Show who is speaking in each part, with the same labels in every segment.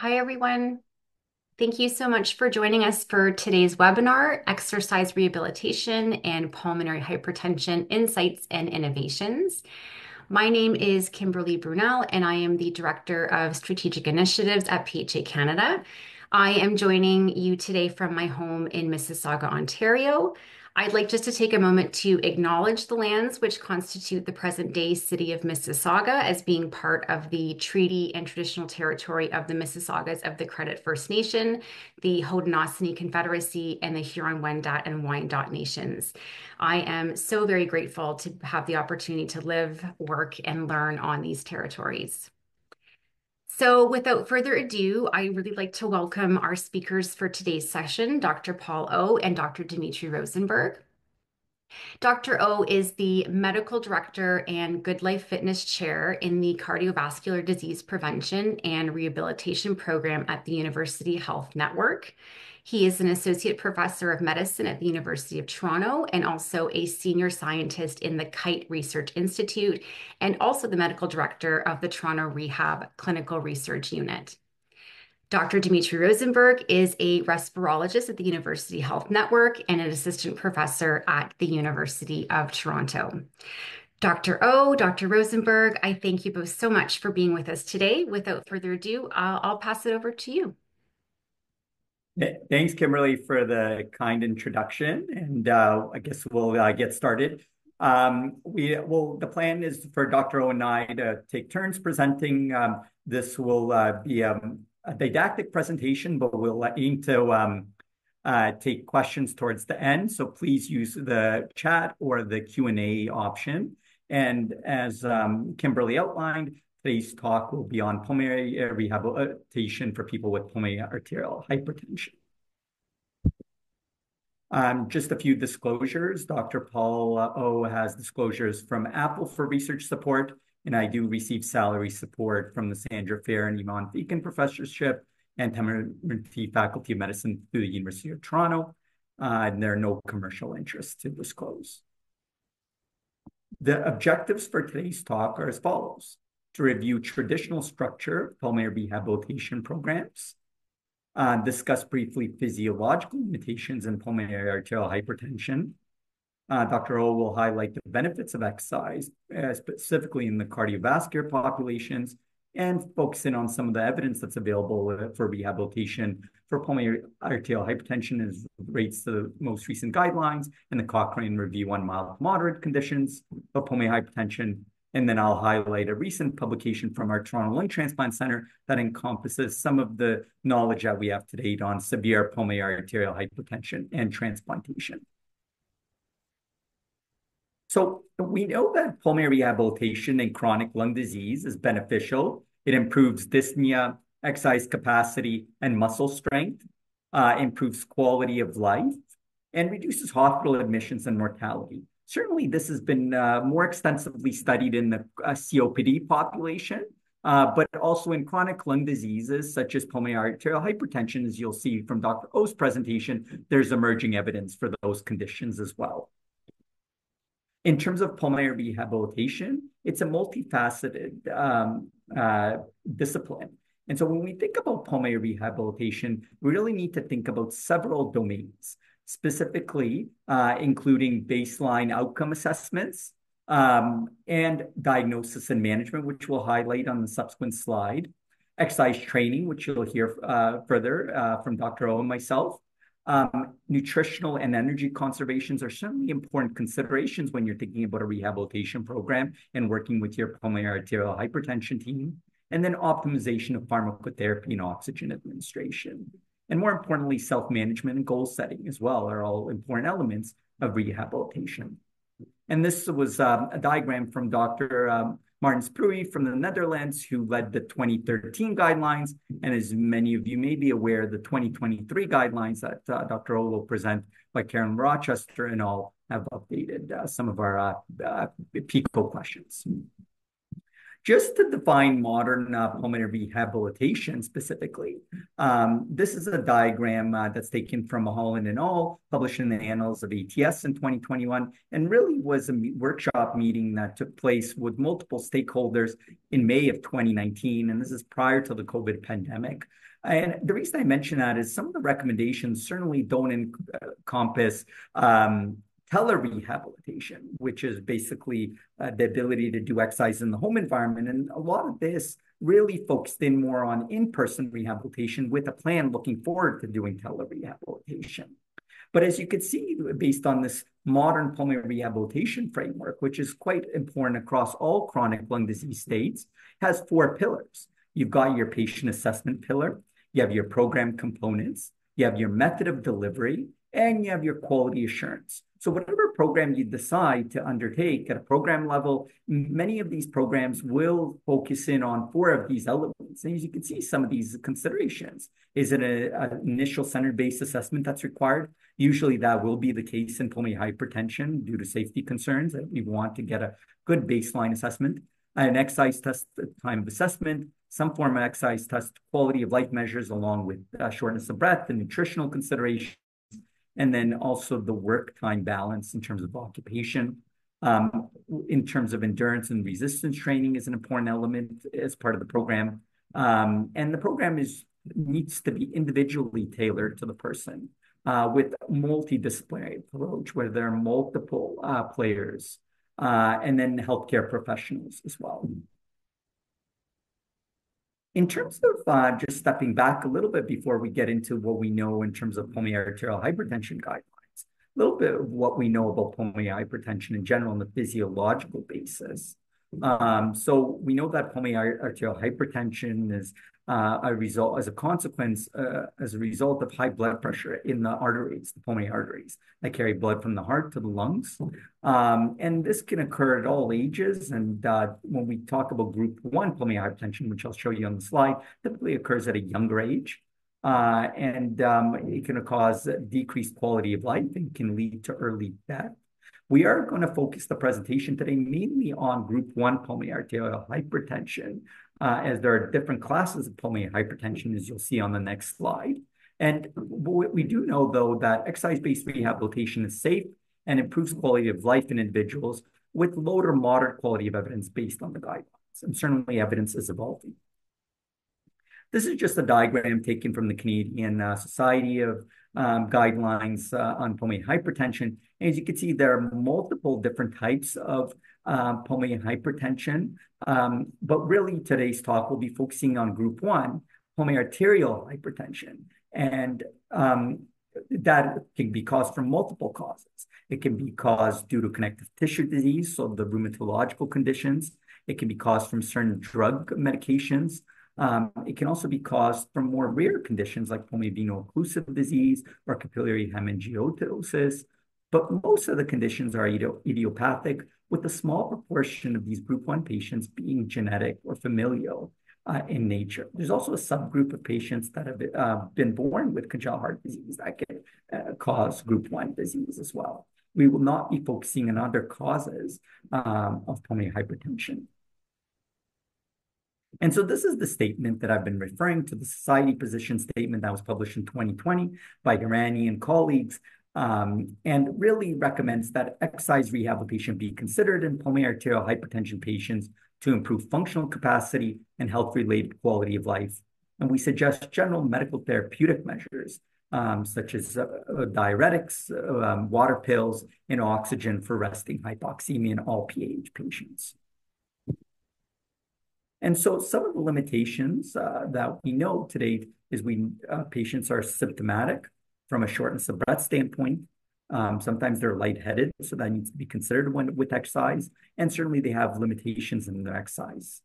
Speaker 1: Hi, everyone. Thank you so much for joining us for today's webinar, Exercise Rehabilitation and Pulmonary Hypertension Insights and Innovations. My name is Kimberly Brunel, and I am the Director of Strategic Initiatives at PHA Canada. I am joining you today from my home in Mississauga, Ontario. I'd like just to take a moment to acknowledge the lands which constitute the present-day city of Mississauga as being part of the treaty and traditional territory of the Mississaugas of the Credit First Nation, the Haudenosaunee Confederacy, and the Huron-Wendat and Wyandot nations. I am so very grateful to have the opportunity to live, work, and learn on these territories. So without further ado, I really like to welcome our speakers for today's session, Dr. Paul O and Dr. Dimitri Rozenberg. Dr. O is the Medical Director and GoodLife Fitness Chair in the Cardiovascular Disease Prevention and Rehabilitation Program at the University Health Network. He is an associate professor of medicine at the University of Toronto and also a senior scientist in the Kite Research Institute and also the medical director of the Toronto Rehab Clinical Research Unit. Dr. Dimitri Rozenberg is a respirologist at the University Health Network and an assistant professor at the University of Toronto. Dr. O, Dr. Rozenberg, I thank you both so much for being with us today. Without further ado, uh, I'll pass it over to you.
Speaker 2: Thanks, Kimberly, for the kind introduction, and uh, I guess we'll uh, get started. Um, the plan is for Dr. O and I to take turns presenting. Um, this will uh, be um, a didactic presentation, but we'll aim to take questions towards the end. So please use the chat or the Q&A option. And as Kimberly outlined, Today's talk will be on pulmonary rehabilitation for people with pulmonary arterial hypertension. Um, just a few disclosures. Dr. Paul O has disclosures from Apple for research support, and I do receive salary support from the Sandra Faire and Ivan Fecan Professorship and Temerity Faculty of Medicine through the University of Toronto. Uh, and there are no commercial interests to disclose. The objectives for today's talk are as follows to review traditional structure pulmonary rehabilitation programs, uh, discuss briefly physiological limitations in pulmonary arterial hypertension. Uh, Dr. O will highlight the benefits of exercise, uh, specifically in the cardiovascular populations, and focus in on some of the evidence that's available uh, for rehabilitation for pulmonary arterial hypertension as rates the most recent guidelines and the Cochrane review on mild to moderate conditions of pulmonary hypertension and then I'll highlight a recent publication from our Toronto Lung Transplant Center that encompasses some of the knowledge that we have to date on severe pulmonary arterial hypertension and transplantation. So we know that pulmonary rehabilitation in chronic lung disease is beneficial. It improves dyspnea, exercise capacity, and muscle strength, uh, improves quality of life, and reduces hospital admissions and mortality. Certainly, this has been uh, more extensively studied in the uh, COPD population, uh, but also in chronic lung diseases such as pulmonary arterial hypertension, as you'll see from Dr. Oh's presentation, there's emerging evidence for those conditions as well. In terms of pulmonary rehabilitation, it's a multifaceted um, uh, discipline. And so when we think about pulmonary rehabilitation, we really need to think about several domains specifically uh, including baseline outcome assessments um, and diagnosis and management, which we'll highlight on the subsequent slide, exercise training, which you'll hear uh, further uh, from Dr. O and myself. Um, nutritional and energy conservations are certainly important considerations when you're thinking about a rehabilitation program and working with your pulmonary arterial hypertension team. And then optimization of pharmacotherapy and oxygen administration and more importantly, self-management and goal setting as well are all important elements of rehabilitation. And this was um, a diagram from Dr. Um, Martijn Spruit from the Netherlands, who led the 2013 guidelines. And as many of you may be aware, the 2023 guidelines that uh, Dr. Will present by Karen Rochester and all have updated uh, some of our uh, uh PICO questions. Just to define modern uh, pulmonary rehabilitation specifically, um, this is a diagram uh, that's taken from Holland and all, published in the Annals of ATS in 2021, and really was a workshop meeting that took place with multiple stakeholders in May of 2019, and this is prior to the COVID pandemic. And the reason I mention that is some of the recommendations certainly don't encompass um, telerehabilitation, which is basically uh, the ability to do exercise in the home environment. And a lot of this really focused in more on in-person rehabilitation with a plan looking forward to doing telerehabilitation. But as you can see, based on this modern pulmonary rehabilitation framework, which is quite important across all chronic lung disease states, has four pillars. You've got your patient assessment pillar, you have your program components, you have your method of delivery, and you have your quality assurance. So whatever program you decide to undertake at a program level, many of these programs will focus in on four of these elements. And as you can see, some of these considerations. Is it an initial center-based assessment that's required? Usually that will be the case in pulmonary hypertension due to safety concerns that we want to get a good baseline assessment. An exercise test time of assessment, some form of exercise test quality of life measures along with uh, shortness of breath and nutritional considerations and then also the work time balance in terms of occupation. Um, in terms of endurance and resistance training is an important element as part of the program. Um, and the program is needs to be individually tailored to the person uh, with multidisciplinary approach where there are multiple uh, players uh, and then healthcare professionals as well. In terms of uh, just stepping back a little bit before we get into what we know in terms of pulmonary arterial hypertension guidelines, a little bit of what we know about pulmonary hypertension in general on the physiological basis. Um, so we know that pulmonary arterial hypertension is uh, a result as a consequence uh, as a result of high blood pressure in the arteries, the pulmonary arteries that carry blood from the heart to the lungs. Um, and this can occur at all ages. And uh, when we talk about group one pulmonary hypertension, which I'll show you on the slide, typically occurs at a younger age. Uh, and um, it can cause decreased quality of life and can lead to early death. We are going to focus the presentation today mainly on group one pulmonary arterial hypertension, uh, as there are different classes of pulmonary hypertension, as you'll see on the next slide. And what we do know, though, that exercise-based rehabilitation is safe and improves quality of life in individuals with low to moderate quality of evidence based on the guidelines. And certainly evidence is evolving. This is just a diagram taken from the Canadian uh, Society of Guidelines uh, on Pulmonary Hypertension. And as you can see, there are multiple different types of uh, pulmonary hypertension. Um, but really, today's talk will be focusing on group one, pulmonary arterial hypertension. And um, that can be caused from multiple causes. It can be caused due to connective tissue disease, so the rheumatological conditions. It can be caused from certain drug medications. Um, it can also be caused from more rare conditions like pulmonary disease or capillary hemangiopathy. But most of the conditions are idiopathic with a small proportion of these group one patients being genetic or familial uh, in nature. There's also a subgroup of patients that have uh, been born with congenital heart disease that can uh, cause group one disease as well. We will not be focusing on other causes um, of pulmonary hypertension. And so this is the statement that I've been referring to, the society position statement that was published in 2020 by Iranian colleagues um, and really recommends that exercise rehabilitation be considered in pulmonary arterial hypertension patients to improve functional capacity and health-related quality of life. And we suggest general medical therapeutic measures, um, such as uh, uh, diuretics, uh, um, water pills, and oxygen for resting hypoxemia in all PAH patients. And so some of the limitations uh, that we know today is we uh, patients are symptomatic from a shortness of breath standpoint. Um, sometimes they're lightheaded, so that needs to be considered when with exercise. And certainly they have limitations in their exercise.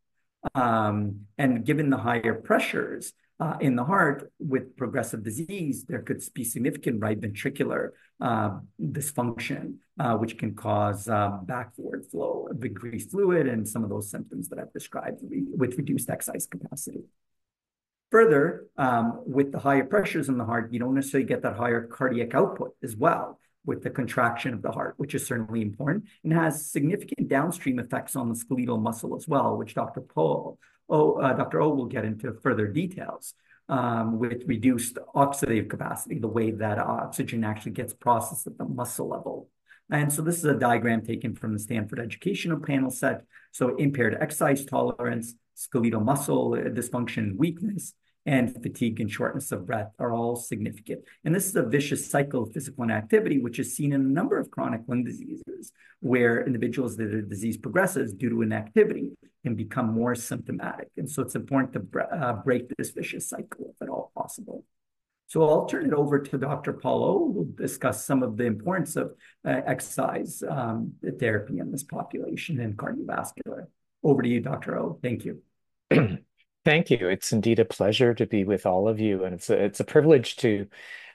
Speaker 2: Um, and given the higher pressures uh, in the heart with progressive disease, there could be significant right ventricular uh, dysfunction, uh, which can cause um, backward flow of increased fluid and some of those symptoms that I've described with reduced exercise capacity. Further, um, with the higher pressures in the heart, you don't necessarily get that higher cardiac output as well with the contraction of the heart, which is certainly important and has significant downstream effects on the skeletal muscle as well, which Dr. Paul, oh, uh, Dr. O will get into further details um, with reduced oxidative capacity, the way that oxygen actually gets processed at the muscle level. And so this is a diagram taken from the Stanford Educational Panel set. So impaired exercise tolerance, skeletal muscle dysfunction, weakness, and fatigue and shortness of breath are all significant. And this is a vicious cycle of physical inactivity, which is seen in a number of chronic lung diseases, where individuals that the disease progresses due to inactivity can become more symptomatic. And so it's important to uh, break this vicious cycle if at all possible. So I'll turn it over to Dr. Paulo, who will discuss some of the importance of uh, exercise um, therapy in this population and cardiovascular. Over to you, Dr. O. Thank you.
Speaker 3: Thank you. It's indeed a pleasure to be with all of you, and it's a, it's a privilege to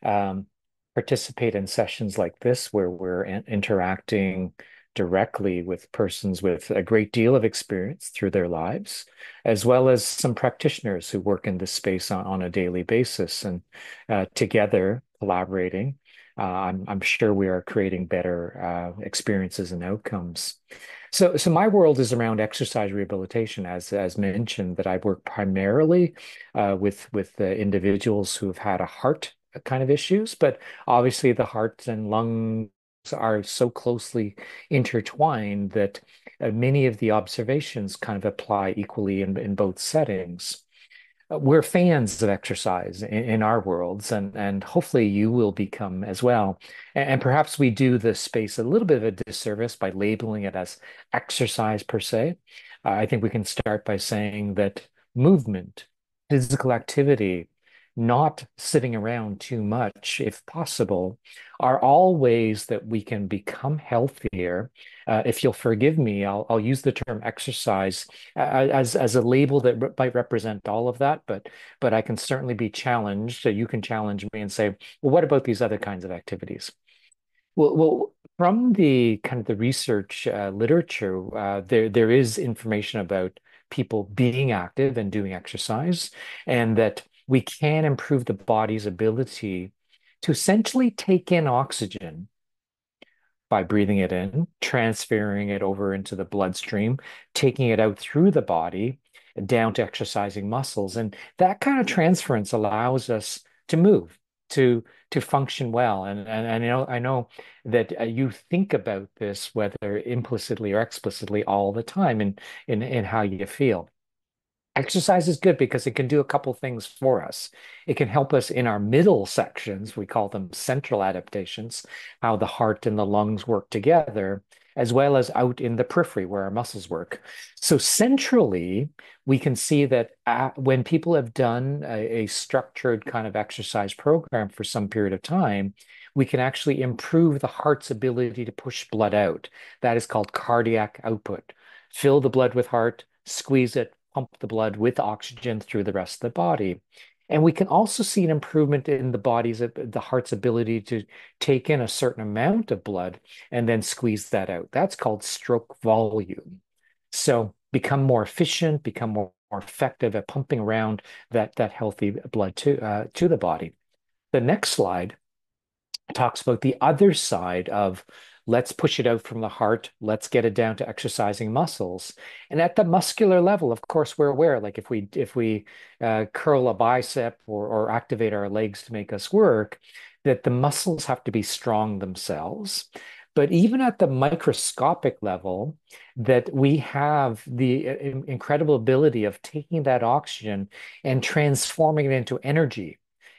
Speaker 3: um, participate in sessions like this where we're interacting directly with persons with a great deal of experience through their lives, as well as some practitioners who work in this space on, on a daily basis. And uh, together, collaborating, uh, I'm, I'm sure we are creating better uh, experiences and outcomes. So, so my world is around exercise rehabilitation, as as mentioned. That I work primarily uh, with with individuals who have had a heart kind of issues, but obviously the heart and lung are so closely intertwined that uh, many of the observations kind of apply equally in, in both settings. We're fans of exercise in, in, our worlds, and, and hopefully you will become as well. And, and perhaps we do the space a little bit of a disservice by labeling it as exercise per se. Uh, I think we can start by saying that movement, physical activity, not sitting around too much, if possible, are all ways that we can become healthier. Uh, if you'll forgive me, I'll, I'll use the term exercise as, as a label that might represent all of that, but, but I can certainly be challenged. So you can challenge me and say, well, what about these other kinds of activities? Well, well from the kind of the research uh, literature, uh, there there is information about people being active and doing exercise, and that we can improve the body's ability to essentially take in oxygen by breathing it in, transferring it over into the bloodstream, taking it out through the body down to exercising muscles. And that kind of transference allows us to move, to to function well. And and, and you know, I know that uh, you think about this whether implicitly or explicitly all the time in in, in how you feel. Exercise is good because it can do a couple things for us. It can help us in our middle sections, we call them central adaptations, how the heart and the lungs work together, as well as out in the periphery where our muscles work. So centrally, we can see that uh, when people have done a, a structured kind of exercise program for some period of time, we can actually improve the heart's ability to push blood out. That is called cardiac output. Fill the blood with heart, squeeze it, pump the blood with oxygen through the rest of the body. And we can also see an improvement in the body's, the heart's ability to take in a certain amount of blood and then squeeze that out. That's called stroke volume. So become more efficient, become more, more effective at pumping around that, that healthy blood to, uh, to the body. The next slide talks about the other side of Let's push it out from the heart. Let's get it down to exercising muscles. And at the muscular level, of course, we're aware. Like if we if we uh, curl a bicep or, or activate our legs to make us work, that the muscles have to be strong themselves. But even at the microscopic level, that we have the uh, incredible ability of taking that oxygen and transforming it into energy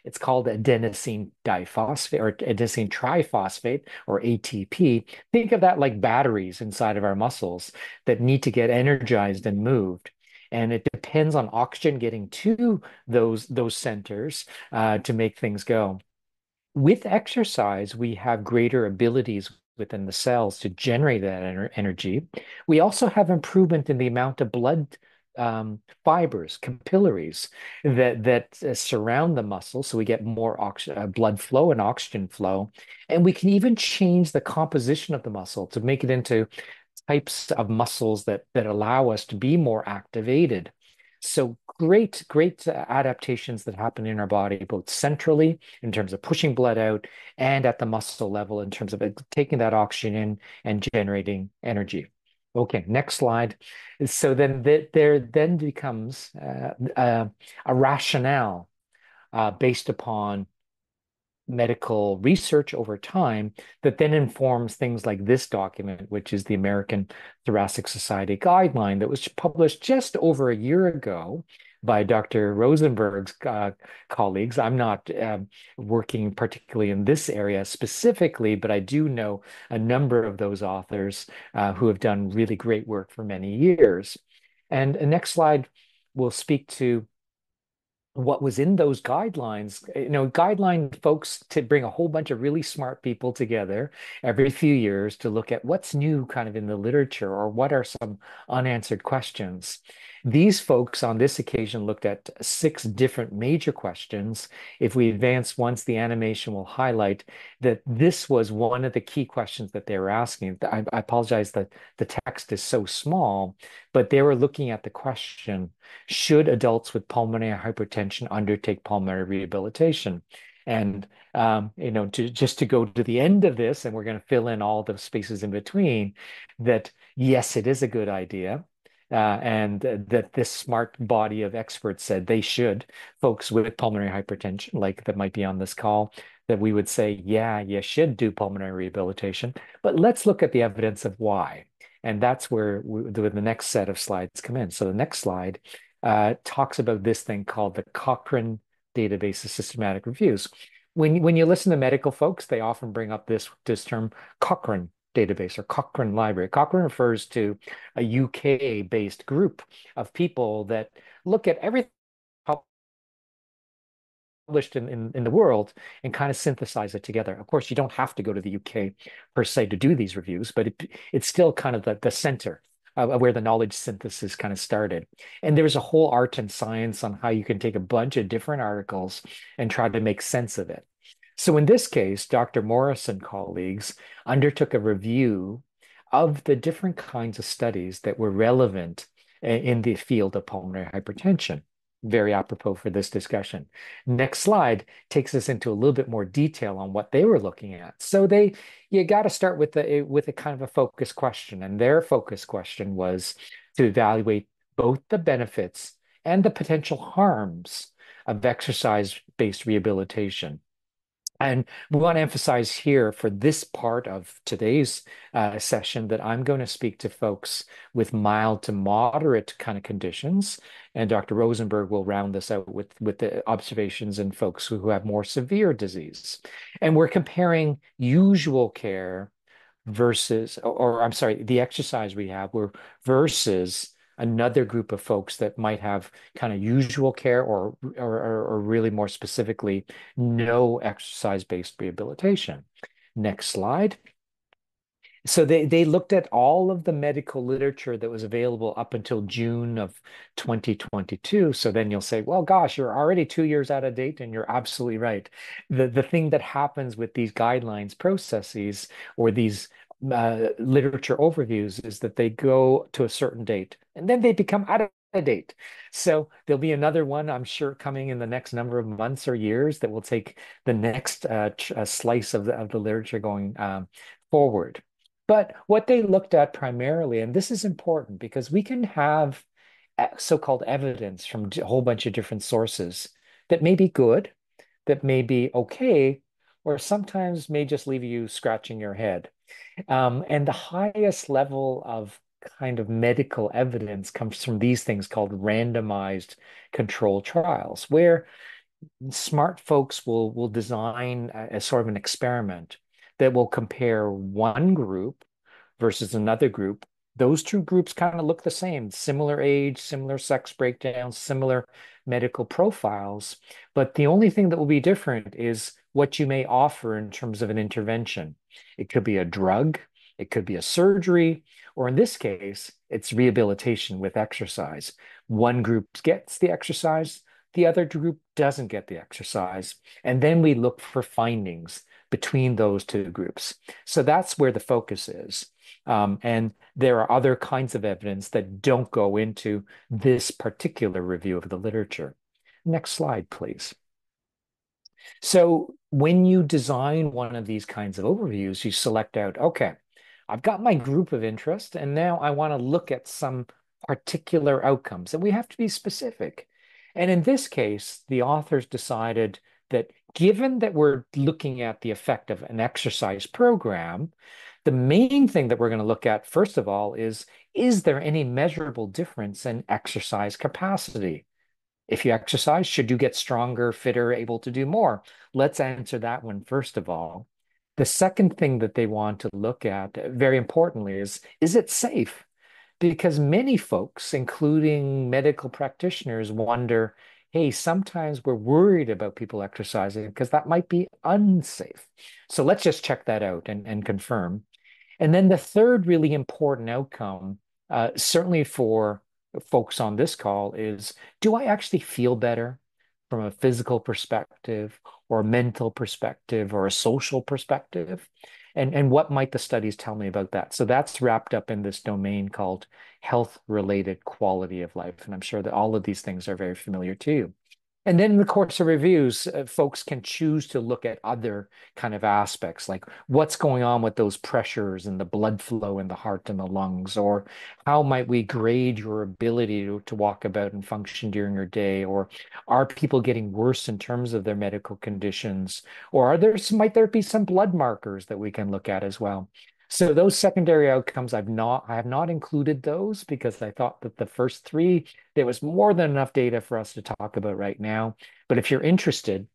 Speaker 3: it's called adenosine diphosphate or adenosine triphosphate or ATP. Think of that like batteries inside of our muscles that need to get energized and moved. And it depends on oxygen getting to those, those centers uh, to make things go. With exercise, we have greater abilities within the cells to generate that energy. We also have improvement in the amount of blood um, fibers, capillaries that that uh, surround the muscle, so we get more uh, blood flow and oxygen flow, and we can even change the composition of the muscle to make it into types of muscles that that allow us to be more activated. So great, great uh, adaptations that happen in our body, both centrally in terms of pushing blood out and at the muscle level in terms of taking that oxygen in and generating energy. Okay, next slide. So then th there then becomes uh, uh, a rationale uh, based upon medical research over time that then informs things like this document, which is the American Thoracic Society guideline that was published just over a year ago by Dr. Rozenberg's uh, colleagues. I'm not um, working particularly in this area specifically, but I do know a number of those authors uh, who have done really great work for many years. And the next slide will speak to what was in those guidelines. You know, guideline folks to bring a whole bunch of really smart people together every few years to look at what's new kind of in the literature or what are some unanswered questions. These folks on this occasion looked at six different major questions. If we advance once, the animation will highlight that this was one of the key questions that they were asking. I, I apologize that the text is so small, but they were looking at the question, should adults with pulmonary hypertension undertake pulmonary rehabilitation? And um, you know, to just to go to the end of this, and we're going to fill in all the spaces in between, that yes, it is a good idea and that this smart body of experts said they should, folks with pulmonary hypertension, like that might be on this call, that we would say, yeah, you should do pulmonary rehabilitation. But let's look at the evidence of why. And that's where we, the, the next set of slides come in. So the next slide uh, talks about this thing called the Cochrane Database of Systematic Reviews. When, when you listen to medical folks, they often bring up this, this term Cochrane database or Cochrane Library. Cochrane refers to a UK based group of people that look at everything published in, in, in, the world and kind of synthesize it together. Of course, you don't have to go to the UK per se to do these reviews, but it, it's still kind of the, the center of where the knowledge synthesis kind of started. And there's a whole art and science on how you can take a bunch of different articles and try to make sense of it. So in this case, Dr. Morris and colleagues undertook a review of the different kinds of studies that were relevant in the field of pulmonary hypertension. Very apropos for this discussion. Next slide takes us into a little bit more detail on what they were looking at. So they, you got to start with a with a kind of a focus question, and their focus question was to evaluate both the benefits and the potential harms of exercise-based rehabilitation. And we want to emphasize here for this part of today's uh, session that I'm going to speak to folks with mild to moderate kind of conditions. And Dr. Rozenberg will round this out with, with the observations in folks who, who have more severe disease. And we're comparing usual care versus, or, or I'm sorry, the exercise we have we're versus another group of folks that might have kind of usual care or, or, or really more specifically, no exercise-based rehabilitation. Next slide. So they, they looked at all of the medical literature that was available up until June of 2022. So then you'll say, well, gosh, you're already two years out of date, and you're absolutely right. The, the thing that happens with these guidelines processes or these uh, literature overviews is that they go to a certain date and then they become out of date. So there'll be another one, I'm sure, coming in the next number of months or years that will take the next uh, uh, slice of the, of the literature going um, forward. But what they looked at primarily, and this is important because we can have uh, so-called evidence from a whole bunch of different sources that may be good, that may be okay, or sometimes may just leave you scratching your head. Um, and the highest level of kind of medical evidence comes from these things called randomized control trials, where smart folks will will design a, a sort of an experiment that will compare one group versus another group. Those two groups kind of look the same, similar age, similar sex breakdown, similar medical profiles. But the only thing that will be different is what you may offer in terms of an intervention. It could be a drug, it could be a surgery, or in this case, it's rehabilitation with exercise. One group gets the exercise, the other group doesn't get the exercise. And then we look for findings between those two groups. So that's where the focus is. Um, and there are other kinds of evidence that don't go into this particular review of the literature. Next slide, please. So when you design one of these kinds of overviews, you select out, okay, I've got my group of interest, and now I want to look at some particular outcomes, and we have to be specific. And in this case, the authors decided that given that we're looking at the effect of an exercise program, the main thing that we're going to look at, first of all, is is there any measurable difference in exercise capacity? If you exercise, should you get stronger, fitter, able to do more? Let's answer that one first of all. The second thing that they want to look at, very importantly, is is it safe? Because many folks, including medical practitioners, wonder, hey, sometimes we're worried about people exercising because that might be unsafe. So let's just check that out and, and confirm. And then the third really important outcome, uh, certainly for folks on this call, is do I actually feel better from a physical perspective or a mental perspective or a social perspective? And, and what might the studies tell me about that? So that's wrapped up in this domain called health related quality of life. And I'm sure that all of these things are very familiar to you. And then in the course of reviews, uh, folks can choose to look at other kind of aspects, like what's going on with those pressures and the blood flow in the heart and the lungs, or how might we grade your ability to, to walk about and function during your day, or are people getting worse in terms of their medical conditions, or are there might there be some blood markers that we can look at as well? So those secondary outcomes, I've not, I have not included those because I thought that the first three, there was more than enough data for us to talk about right now. But if you're interested,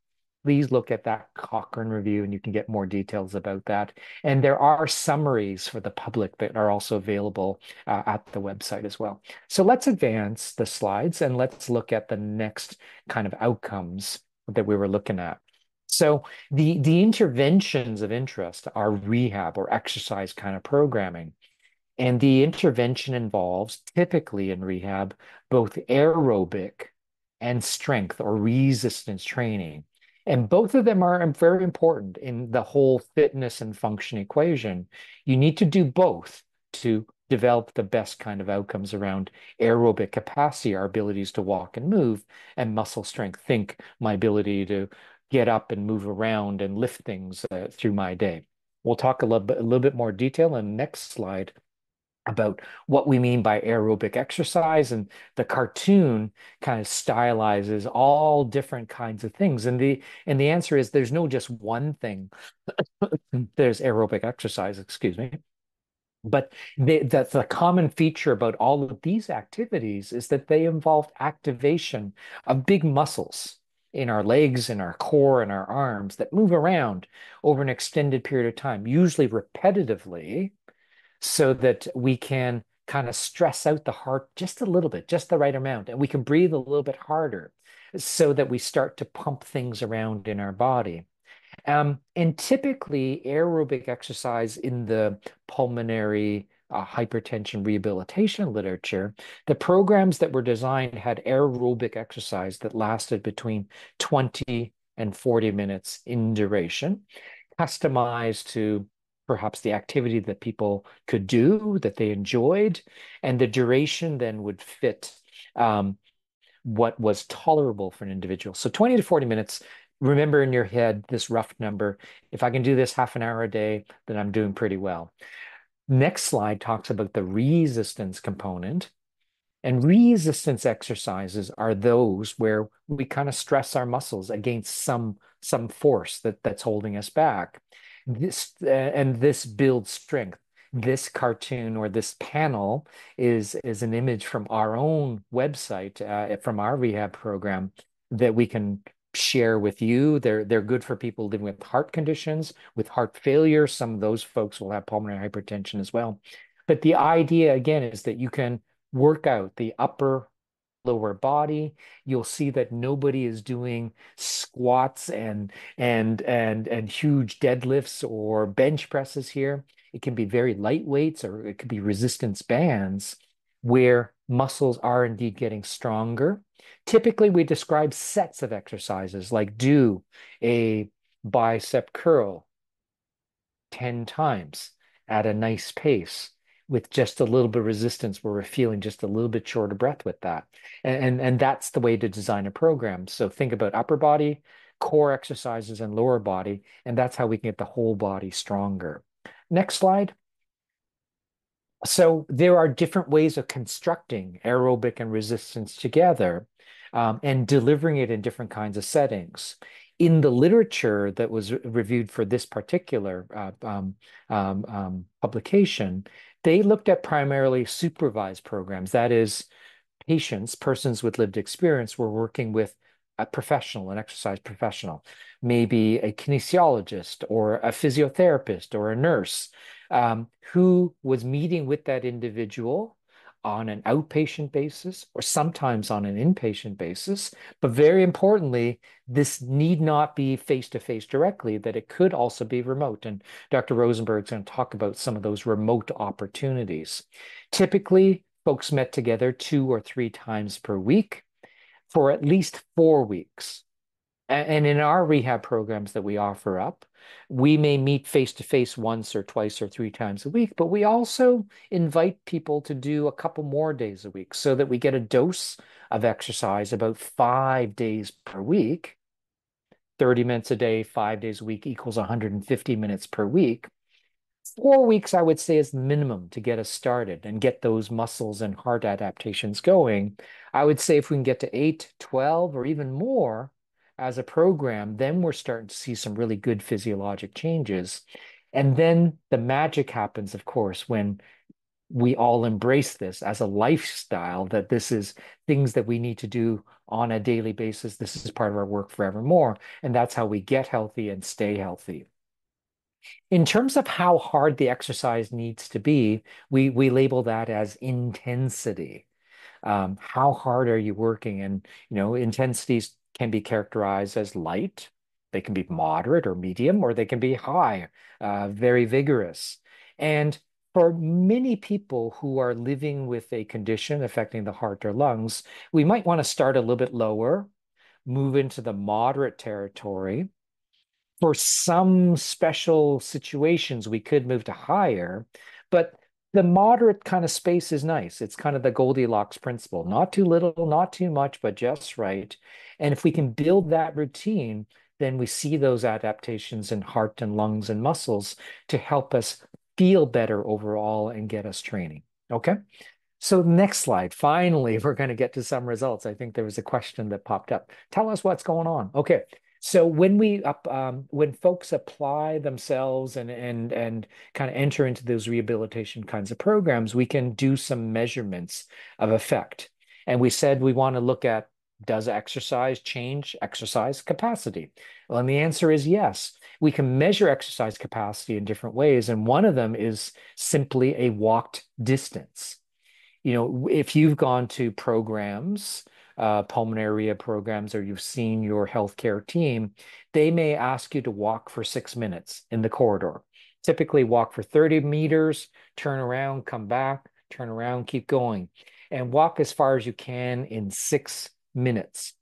Speaker 3: please look at that Cochrane review and you can get more details about that. And there are summaries for the public that are also available uh, at the website as well. So let's advance the slides and let's look at the next kind of outcomes that we were looking at. So the the interventions of interest are rehab or exercise kind of programming. And the intervention involves typically in rehab both aerobic and strength or resistance training. And both of them are very important in the whole fitness and function equation. You need to do both to develop the best kind of outcomes around aerobic capacity, our abilities to walk and move, and muscle strength. Think my ability to get up and move around and lift things uh, through my day. We'll talk a little bit, a little bit more detail in the next slide about what we mean by aerobic exercise and the cartoon kind of stylizes all different kinds of things. And the and the answer is there's no just one thing. There's aerobic exercise excuse me. But the, the common feature about all of these activities is that they involve activation of big muscles in our legs, in our core, and our arms that move around over an extended period of time, usually repetitively, so that we can kind of stress out the heart just a little bit, just the right amount, and we can breathe a little bit harder so that we start to pump things around in our body. Um, and typically, aerobic exercise in the pulmonary uh, hypertension rehabilitation literature, the programs that were designed had aerobic exercise that lasted between 20 and 40 minutes in duration, customized to perhaps the activity that people could do that they enjoyed, and the duration then would fit um, what was tolerable for an individual. So 20 to 40 minutes. Remember in your head this rough number. If I can do this half an hour a day, then I'm doing pretty well. Next slide talks about the resistance component. And resistance exercises are those where we kind of stress our muscles against some some force that that's holding us back. This uh, and this builds strength. This cartoon or this panel is is an image from our own website uh, from our rehab program that we can share with you. They're they're good for people living with heart conditions, with heart failure. Some of those folks will have pulmonary hypertension as well. But the idea again is that you can work out the upper lower body. You'll see that nobody is doing squats and and and and huge deadlifts or bench presses here. It can be very light weights or it could be resistance bands where muscles are indeed getting stronger. Typically, we describe sets of exercises like do a bicep curl 10 times at a nice pace with just a little bit of resistance where we're feeling just a little bit short of breath with that. And, and, and that's the way to design a program. So think about upper body, core exercises, and lower body, and that's how we can get the whole body stronger. Next slide. So there are different ways of constructing aerobic and resistance together um, and delivering it in different kinds of settings. In the literature that was reviewed for this particular uh, um, um, um, publication, they looked at primarily supervised programs. That is, patients, persons with lived experience, we're working with a professional, an exercise professional, maybe a kinesiologist or a physiotherapist or a nurse um, who was meeting with that individual on an outpatient basis or sometimes on an inpatient basis. But very importantly, this need not be face to face directly, that it could also be remote. And Dr. Rozenberg is going to talk about some of those remote opportunities. Typically, folks met together two or three times per week for at least four weeks. And in our rehab programs that we offer up, we may meet face to face once or twice or three times a week, but we also invite people to do a couple more days a week so that we get a dose of exercise about five days per week. 30 minutes a day, five days a week equals 150 minutes per week. Four weeks, I would say, is minimum to get us started and get those muscles and heart adaptations going. I would say if we can get to eight, 12, or even more, as a program, then we're starting to see some really good physiologic changes. And then the magic happens, of course, when we all embrace this as a lifestyle, that this is things that we need to do on a daily basis. This is part of our work forevermore. And that's how we get healthy and stay healthy. In terms of how hard the exercise needs to be, we, we label that as intensity. Um, how hard are you working? And, you know, intensities can be characterized as light, they can be moderate or medium, or they can be high, uh, very vigorous. And for many people who are living with a condition affecting the heart or lungs, we might want to start a little bit lower, move into the moderate territory. For some special situations, we could move to higher, but the moderate kind of space is nice. It's kind of the Goldilocks principle. Not too little, not too much, but just right. And if we can build that routine, then we see those adaptations in heart and lungs and muscles to help us feel better overall and get us training. Okay. So next slide. Finally, we're going to get to some results. I think there was a question that popped up. Tell us what's going on. Okay. So when we up um, when folks apply themselves and and and kind of enter into those rehabilitation kinds of programs, we can do some measurements of effect. And we said we want to look at does exercise change exercise capacity? Well, and the answer is yes. We can measure exercise capacity in different ways, and one of them is simply a walked distance. You know, if you've gone to programs uh, pulmonary programs or you've seen your healthcare team, they may ask you to walk for six minutes in the corridor. Typically, walk for 30 meters, turn around, come back, turn around, keep going, and walk as far as you can in six minutes.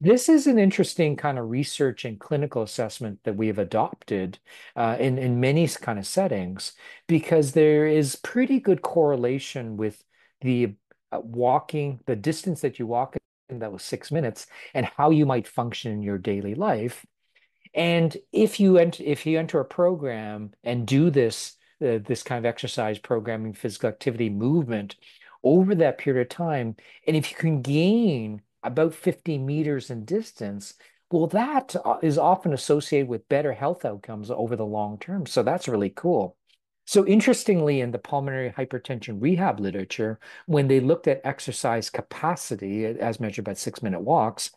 Speaker 3: This is an interesting kind of research and clinical assessment that we have adopted uh, in, in many kind of settings because there is pretty good correlation with the uh, walking, the distance that you walk that was six minutes and how you might function in your daily life. And if you enter, if you enter a program and do this, uh, this kind of exercise programming, physical activity, movement over that period of time, and if you can gain about 50 meters in distance, well, that uh, often associated with better health outcomes over the long term. So that's really cool. So interestingly, in the pulmonary hypertension rehab literature, when they looked at exercise capacity as measured by six-minute walks,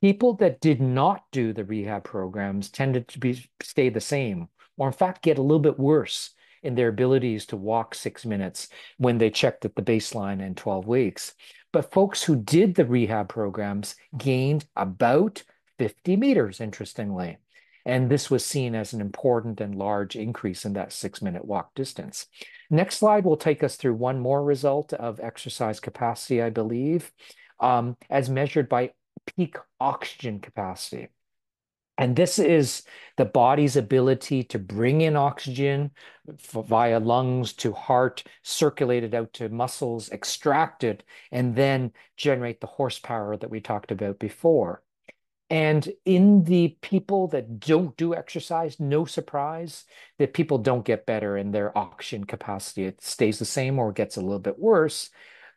Speaker 3: people that did not do the rehab programs tended to be stay the same, or in fact get a little bit worse in their abilities to walk six minutes when they checked at the baseline in 12 weeks. But folks who did the rehab programs gained about 50 meters, interestingly. And this was seen as an important and large increase in that six minute walk distance. Next slide will take us through one more result of exercise capacity, I believe, um, as measured by peak oxygen capacity. And this is the body's ability to bring in oxygen via lungs to heart, circulate it out to muscles, extract it, and then generate the horsepower that we talked about before. And in the people that don't do exercise, no surprise that people don't get better in their oxygen capacity. It stays the same or gets a little bit worse.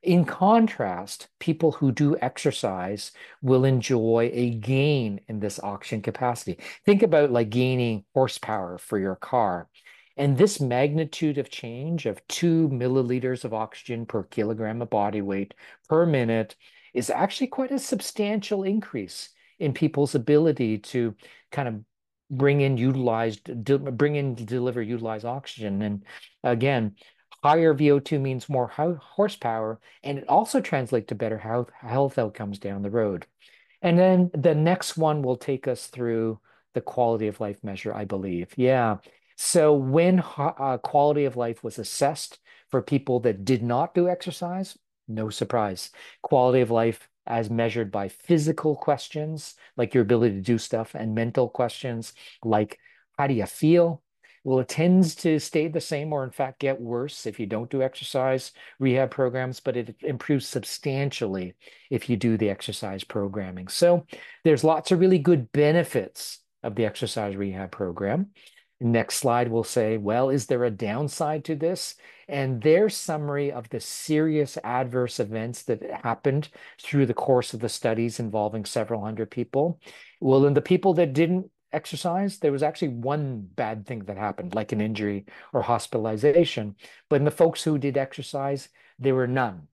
Speaker 3: In contrast, people who do exercise will enjoy a gain in this oxygen capacity. Think about like gaining horsepower for your car. And this magnitude of change of two milliliters of oxygen per kilogram of body weight per minute is actually quite a substantial increase in people's ability to kind of bring in utilized, bring in, deliver utilized oxygen. And again, higher VO2 means more horsepower, and it also translates to better health, health outcomes down the road. And then the next one will take us through the quality of life measure, I believe. Yeah. So when uh, quality of life was assessed for people that did not do exercise, no surprise. Quality of life as measured by physical questions, like your ability to do stuff, and mental questions, like how do you feel? Well, it tends to stay the same or, in fact, get worse if you don't do exercise rehab programs, but it improves substantially if you do the exercise programming. So there's lots of really good benefits of the exercise rehab program. Next slide will say, well, is there a downside to this? And their summary of the serious adverse events that happened through the course of the studies involving several hundred people. Well, in the people that didn't exercise, there was actually one bad thing that happened, like an injury or hospitalization. But in the folks who did exercise, there were none.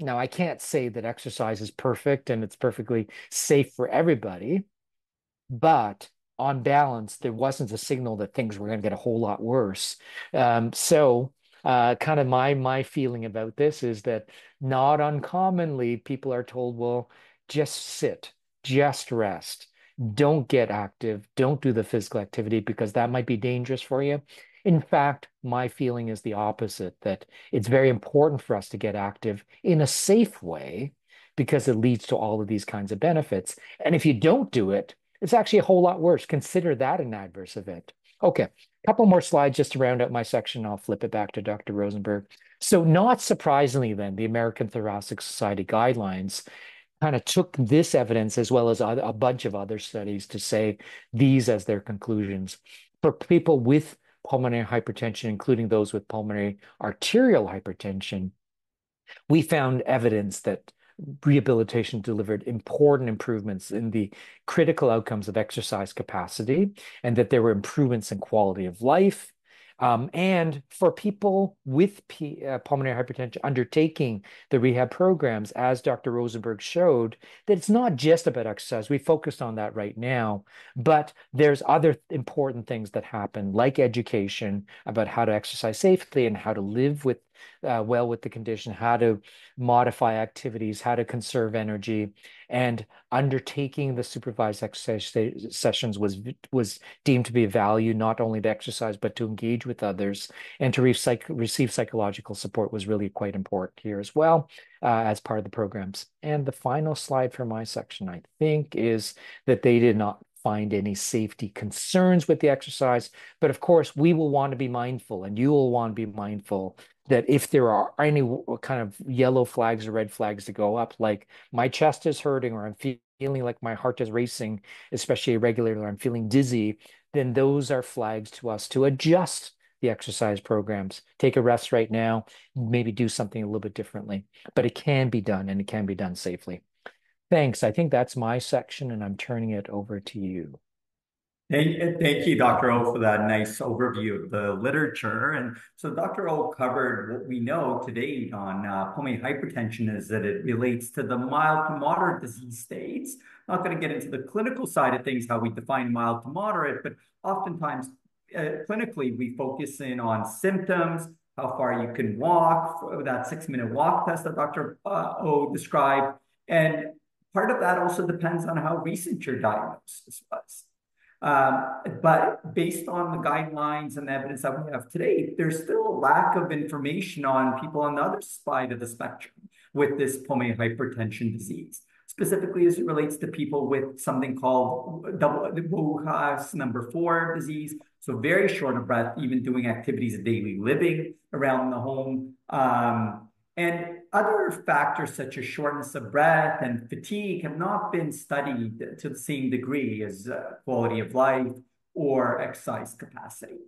Speaker 3: Now, I can't say that exercise is perfect and it's perfectly safe for everybody, but on balance, there wasn't a signal that things were going to get a whole lot worse. Um, so, uh, kind of my my feeling about this is that not uncommonly people are told, well, just sit, just rest, don't get active, don't do the physical activity because that might be dangerous for you. In fact, my feeling is the opposite, that it's very important for us to get active in a safe way because it leads to all of these kinds of benefits. And if you don't do it, it's actually a whole lot worse. Consider that an adverse event. Okay, a couple more slides just to round out my section. I'll flip it back to Dr. Rozenberg. So not surprisingly then, the American Thoracic Society guidelines kind of took this evidence as well as a bunch of other studies to say these as their conclusions. For people with pulmonary hypertension, including those with pulmonary arterial hypertension, we found evidence that rehabilitation delivered important improvements in the critical outcomes of exercise capacity and that there were improvements in quality of life um, and for people with P, uh, pulmonary hypertension undertaking the rehab programs, as Dr. Rozenberg showed, that it's not just about exercise. We focused on that right now, but there's other important things that happen, like education about how to exercise safely and how to live with uh, well with the condition, how to modify activities, how to conserve energy, and undertaking the supervised exercise sessions was was deemed to be a value not only to exercise but to engage with others and to receive, receive psychological support was really quite important here as well uh, as part of the programs. And the final slide for my section, I think, is that they did not find any safety concerns with the exercise. But of course, we will want to be mindful, and you will want to be mindful that if there are any kind of yellow flags or red flags to go up, like my chest is hurting or I'm feeling like my heart is racing, especially irregularly, or I'm feeling dizzy, then those are flags to us to adjust the exercise programs. Take a rest right now, maybe do something a little bit differently, but it can be done and it can be done safely. Thanks. I think that's my section and I'm turning it over to you.
Speaker 2: Thank, thank you, Dr. O, for that nice overview of the literature. And so Dr. O covered what we know to date on uh, pulmonary hypertension is that it relates to the mild to moderate disease states. Not going to get into the clinical side of things, how we define mild to moderate, but oftentimes uh, clinically we focus in on symptoms, how far you can walk, that six-minute walk test that Dr. Uh, o described. And part of that also depends on how recent your diagnosis was. Um, but based on the guidelines and the evidence that we have today, there's still a lack of information on people on the other side of the spectrum with this pulmonary hypertension disease, specifically as it relates to people with something called WHOHAS number four disease. So very short of breath, even doing activities of daily living around the home. Um, and other factors such as shortness of breath and fatigue have not been studied to the same degree as uh, quality of life or exercise capacity.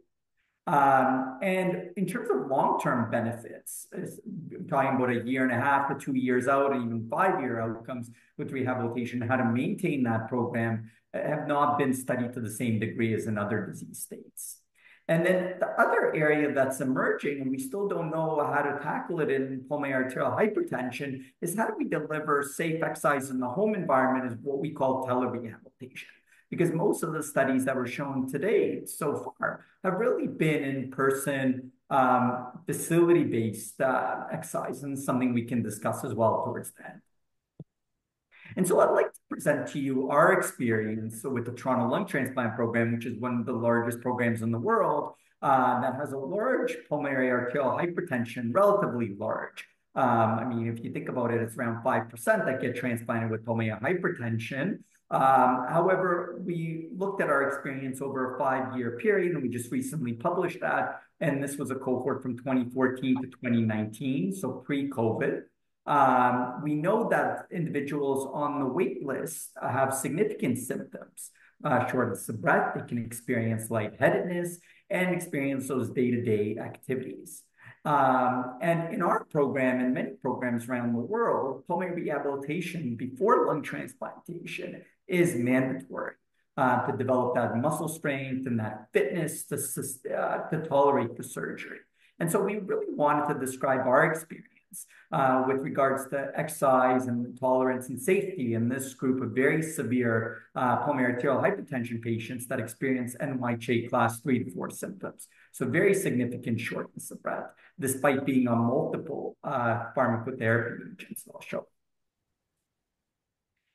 Speaker 2: Um, and in terms of long-term benefits, talking about a year and a half to two years out, and even five-year outcomes with rehabilitation, how to maintain that program uh, have not been studied to the same degree as in other disease states. And then the other area that's emerging, and we still don't know how to tackle it in pulmonary arterial hypertension, is how do we deliver safe exercise in the home environment is what we call telerehabilitation. Because most of the studies that were shown today so far have really been in-person, um, facility-based uh, exercise, and something we can discuss as well towards the end. And so I'd like to present to you our experience with the Toronto Lung Transplant Program, which is one of the largest programs in the world uh, that has a large pulmonary arterial hypertension, relatively large. Um, I mean, if you think about it, it's around 5% that get transplanted with pulmonary hypertension. Um, however, we looked at our experience over a five-year period, and we just recently published that. And this was a cohort from 2014 to 2019, so pre-COVID. Um, we know that individuals on the wait list have significant symptoms. Uh, shortness of breath, they can experience lightheadedness and experience those day-to-day activities. Um, and in our program and many programs around the world, pulmonary rehabilitation before lung transplantation is mandatory uh, to develop that muscle strength and that fitness to, uh, to tolerate the surgery. And so we really wanted to describe our experience uh, with regards to exercise and tolerance and safety in this group of very severe uh, pulmonary arterial hypertension patients that experience NYHA class three to four symptoms. So very significant shortness of breath, despite being on multiple uh, pharmacotherapy agents. I'll show.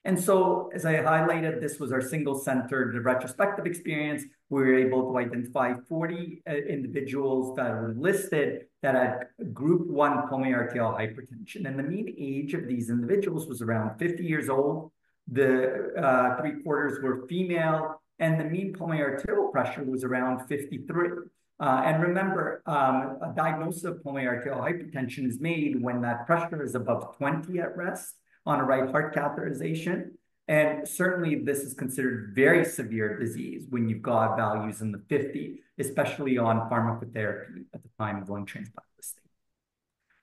Speaker 2: And so, as I highlighted, this was our single-centered retrospective experience. We were able to identify 40 uh, individuals that were listed that had group one pulmonary arterial hypertension. And the mean age of these individuals was around 50 years old. The uh, three quarters were female, and the mean pulmonary arterial pressure was around 53. Uh, and remember, um, a diagnosis of pulmonary arterial hypertension is made when that pressure is above 20 at rest on a right heart catheterization. And certainly this is considered very severe disease when you've got values in the 50, especially on pharmacotherapy at the time of lung transplant listing.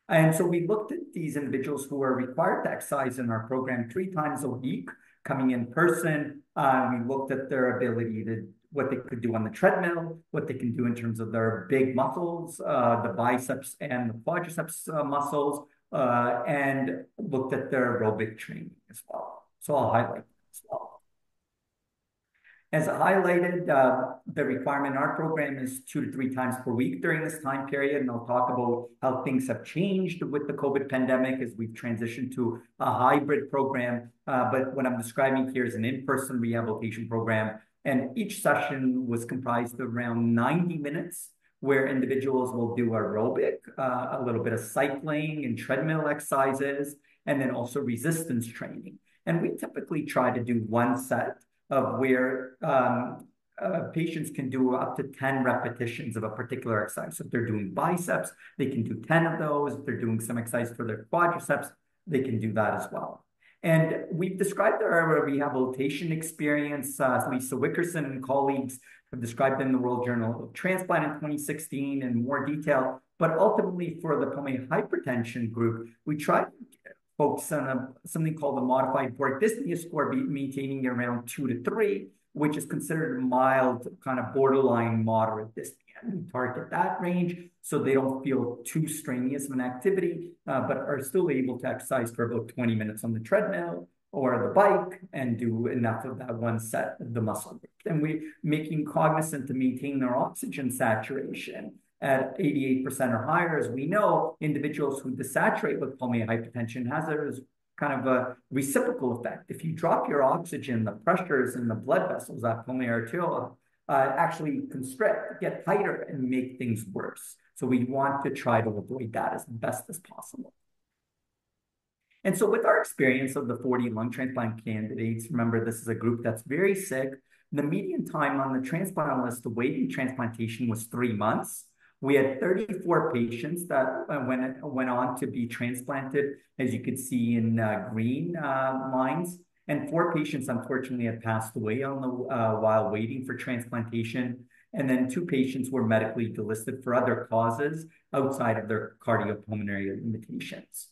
Speaker 2: And so we looked at these individuals who are required to exercise in our program three times a week, coming in person. Uh, we looked at their ability to what they could do on the treadmill, what they can do in terms of their big muscles, uh, the biceps and the quadriceps uh, muscles, uh, and looked at their aerobic training as well. So I'll highlight as well. As highlighted, uh, the requirement in our program is two to three times per week during this time period, and I'll talk about how things have changed with the COVID pandemic as we've transitioned to a hybrid program. Uh, but what I'm describing here is an in-person rehabilitation program, and each session was comprised of around 90 minutes where individuals will do aerobic, uh, a little bit of cycling and treadmill exercises, and then also resistance training. And we typically try to do one set of where um, uh, patients can do up to 10 repetitions of a particular exercise. So if they're doing biceps, they can do 10 of those. If they're doing some exercise for their quadriceps, they can do that as well. And we've described our rehabilitation experience. Uh, Lisa Wickerson and colleagues have described in the World Journal of Transplant in 2016 in more detail. But ultimately, for the pulmonary hypertension group, we tried to focus on a, something called the modified Borg dyspnea score, be, maintaining around two to three, which is considered mild, kind of borderline moderate dyspnea. We target that range so they don't feel too strenuous of an activity, uh, but are still able to exercise for about 20 minutes on the treadmill or the bike and do enough of that one set of the muscle group. And we're making cognizant to maintain their oxygen saturation at 88% or higher. As we know, individuals who desaturate with pulmonary hypertension has a kind of a reciprocal effect. If you drop your oxygen, the pressures in the blood vessels, that pulmonary arterial, uh, actually constrict, get tighter, and make things worse. So we want to try to avoid that as best as possible. And so with our experience of the 40 lung transplant candidates, remember this is a group that's very sick. The median time on the transplant list awaiting transplantation was three months. We had 34 patients that uh, went, went on to be transplanted, as you could see in uh, green uh, lines. And four patients, unfortunately, had passed away on the while waiting for transplantation. And then two patients were medically delisted for other causes outside of their cardiopulmonary limitations.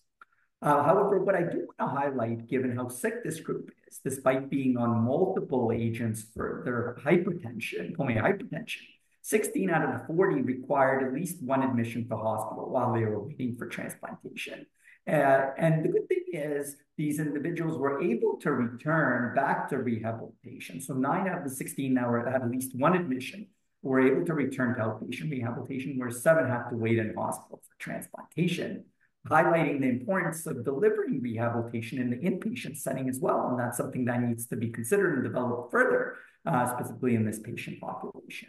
Speaker 2: However, what I do want to highlight, given how sick this group is, despite being on multiple agents for their hypertension, pulmonary hypertension, 16 out of the 40 required at least one admission to hospital while they were waiting for transplantation. Uh, and the good thing is these individuals were able to return back to rehabilitation. So nine out of the 16 now had at least one admission were able to return to outpatient rehabilitation, where seven have to wait in hospital for transplantation, highlighting the importance of delivering rehabilitation in the inpatient setting as well. And that's something that needs to be considered and developed further, uh, specifically in this patient population.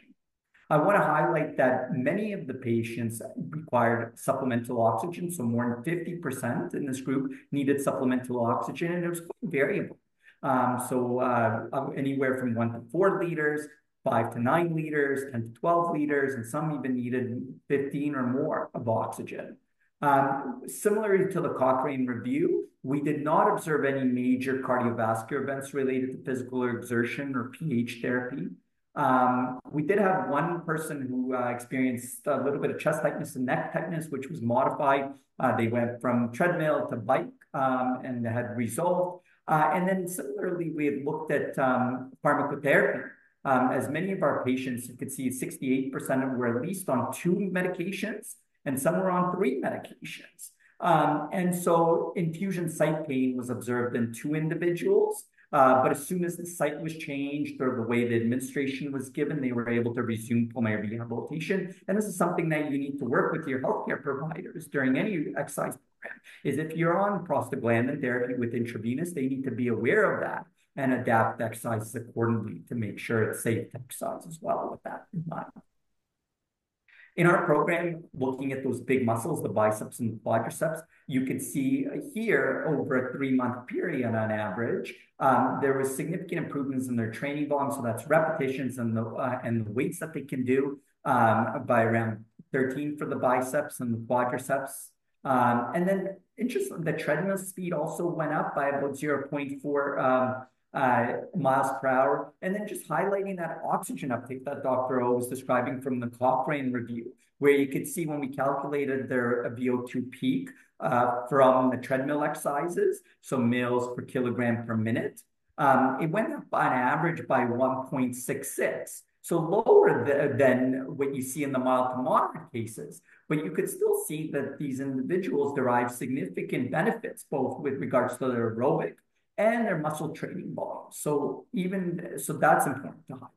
Speaker 2: I want to highlight that many of the patients required supplemental oxygen. So more than 50% in this group needed supplemental oxygen, and it was quite variable. Um, so uh, anywhere from one to four liters, five to nine liters, 10 to 12 liters, and some even needed 15 or more of oxygen. Um, similar to the Cochrane review, we did not observe any major cardiovascular events related to physical exertion or PH therapy. Um, we did have one person who uh, experienced a little bit of chest tightness and neck tightness, which was modified. Uh, they went from treadmill to bike um, and had resolved. Uh, and then similarly, we had looked at um, pharmacotherapy. Um, as many of our patients, you could see 68% were at least on two medications, and some were on three medications. Um, and so infusion site pain was observed in two individuals. Uh, but as soon as the site was changed or the way the administration was given, they were able to resume pulmonary rehabilitation. And this is something that you need to work with your healthcare providers during any exercise program, is if you're on prostaglandin therapy with intravenous, they need to be aware of that and adapt exercises accordingly to make sure it's safe to exercise as well with that in mind. In our program, looking at those big muscles, the biceps and the quadriceps, you could see here over a three-month period on average, um, there was significant improvements in their training volume. So that's repetitions and the uh, and the weights that they can do um, by around 13 for the biceps and the quadriceps. Um, and then interesting, the treadmill speed also went up by about 0.4 um, miles per hour. And then just highlighting that oxygen uptake that Dr. O was describing from the Cochrane review, where you could see when we calculated their VO2 peak uh, from the treadmill exercises, so mils per kilogram per minute, um, it went up on average by 1.66. So lower th than what you see in the mild to moderate cases, but you could still see that these individuals derive significant benefits, both with regards to their aerobic and their muscle training volume. So even so, that's important to highlight.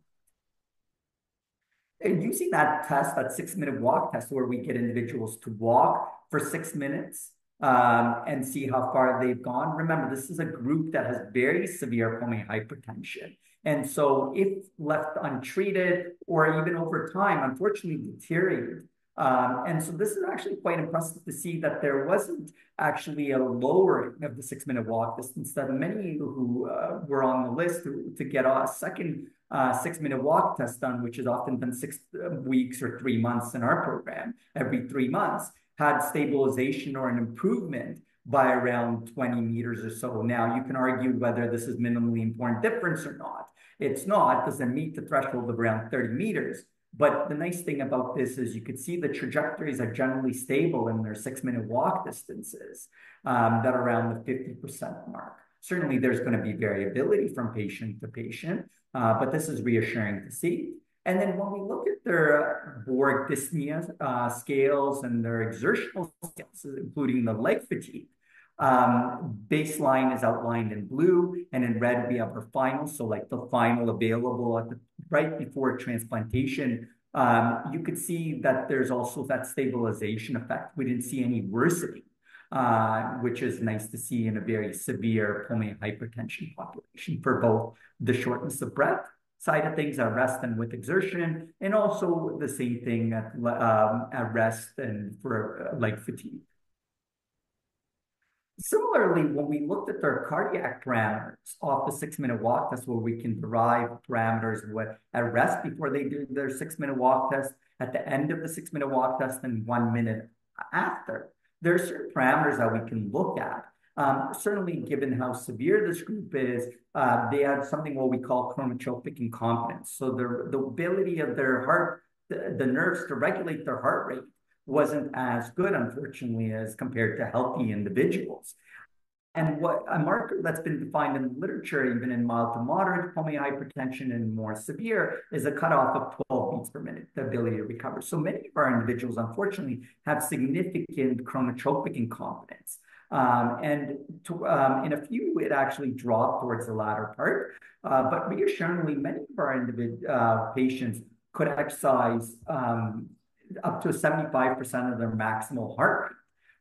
Speaker 2: And using that test, that six minute walk test, where we get individuals to walk for six minutes um, and see how far they've gone. Remember, this is a group that has very severe pulmonary hypertension. And so, if left untreated or even over time, unfortunately deteriorated, um, and so this is actually quite impressive to see that there wasn't actually a lowering of the six minute walk distance, that many who uh, were on the list to, get a second uh, six minute walk test done, which is often done six uh, weeks or three months in our program, every three months, had stabilization or an improvement by around 20 meters or so. Now, you can argue whether this is minimally important difference or not. It's not, doesn't meet the threshold of around 30 meters. But the nice thing about this is you could see the trajectories are generally stable in their six minute walk distances um, that are around the 50% mark. Certainly, there's going to be variability from patient to patient, uh, but this is reassuring to see. And then when we look at their Borg dyspnea uh, scales and their exertional scales, including the leg fatigue, um, baseline is outlined in blue, and in red we have our final. So like the final available at the right before transplantation. Um, you could see that there's also that stabilization effect. We didn't see any worsening, uh, which is nice to see in a very severe pulmonary hypertension population for both the shortness of breath side of things at rest and with exertion, and also the same thing at, um, at rest and for uh, like fatigue. Similarly, when we looked at their cardiac parameters off the six-minute walk test, where we can derive parameters at rest before they do their six-minute walk test, at the end of the six-minute walk test, and one minute after. There are certain parameters that we can look at. Um, certainly, given how severe this group is, uh, they have something what we call chronotropic incompetence. So the, the ability of their heart, the, the nerves to regulate their heart rate wasn't as good, unfortunately, as compared to healthy individuals. And what a marker that's been defined in the literature, even in mild to moderate pulmonary hypertension and more severe, is a cutoff of 12 beats per minute, the ability to recover. So many of our individuals, unfortunately, have significant chronotropic incompetence. Um, and to, um, in a few, it actually dropped towards the latter part. Uh, but reassuringly, many of our individ uh, patients could exercise um, up to 75% of their maximal heart rate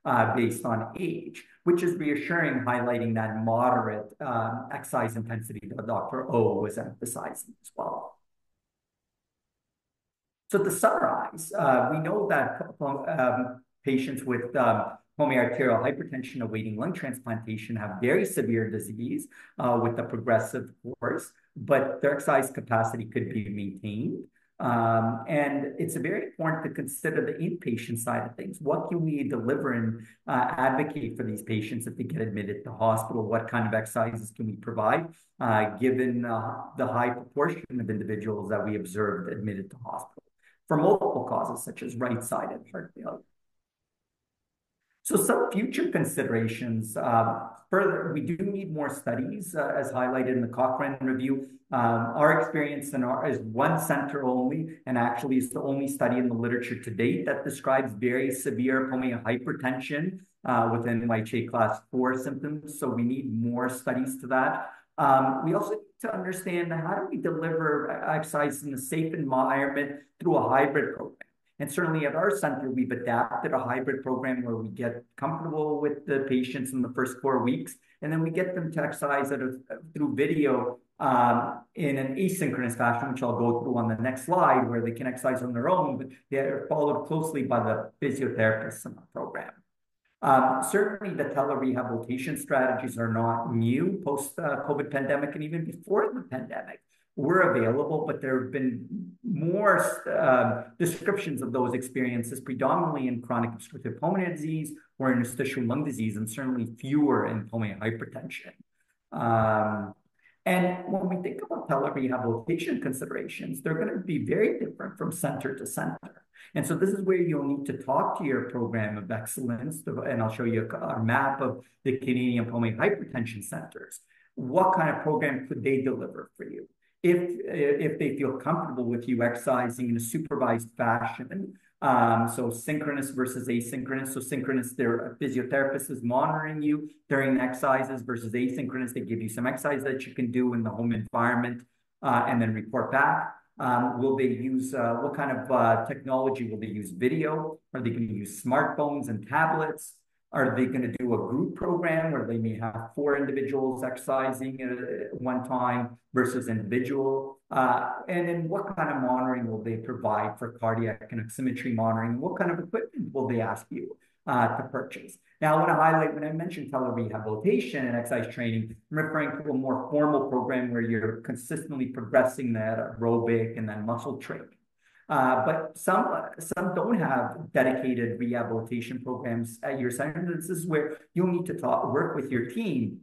Speaker 2: uh, based on age, which is reassuring, highlighting that moderate um, exercise intensity that Dr. O was emphasizing as well. So to summarize, uh, we know that um, patients with um, arterial hypertension awaiting lung transplantation have very severe disease uh, with a progressive course, but their exercise capacity could be maintained. Um, and it's very important to consider the inpatient side of things. What can we deliver and uh, advocate for these patients if they get admitted to hospital? What kind of exercises can we provide, uh, given uh, the high proportion of individuals that we observed admitted to hospital for multiple causes, such as right-sided heart failure? So some future considerations. Uh, further, we do need more studies, uh, as highlighted in the Cochrane review. Um, our experience in our, is one center only, and actually is the only study in the literature to date that describes very severe pulmonary hypertension uh, with NYHA class 4 symptoms. So we need more studies to that. Um, we also need to understand how do we deliver exercise in a safe environment through a hybrid program. And certainly at our center, we've adapted a hybrid program where we get comfortable with the patients in the first four weeks, and then we get them to exercise a, through video um, in an asynchronous fashion, which I'll go through on the next slide, where they can exercise on their own, but they're followed closely by the physiotherapists in the program. Um, certainly, the telerehabilitation strategies are not new post-COVID uh, pandemic and even before the pandemic were available, but there have been more uh, descriptions of those experiences, predominantly in chronic obstructive pulmonary disease or in interstitial lung disease, and certainly fewer in pulmonary hypertension. Um, and when we think about telerehabilitation considerations, they're going to be very different from center to center. And so this is where you'll need to talk to your program of excellence, and I'll show you a, a map of the Canadian Pulmonary Hypertension Centers. What kind of program could they deliver for you? If if they feel comfortable with you exercising in a supervised fashion. Um, so synchronous versus asynchronous. So synchronous, their physiotherapist is monitoring you during the exercises versus asynchronous. They give you some exercise that you can do in the home environment uh, and then report back. Um, will they use, uh, what kind of uh, technology will they use? Video? Are they going to use smartphones and tablets? Are they going to do a group program where they may have four individuals exercising at one time versus individual? Uh, and then what kind of monitoring will they provide for cardiac and oximetry monitoring? What kind of equipment will they ask you uh, to purchase? Now, I want to highlight when I mentioned telerehabilitation and exercise training, I'm referring to a more formal program where you're consistently progressing that aerobic and then muscle training. Uh, but some some don't have dedicated rehabilitation programs at your center. This is where you'll need to talk, work with your team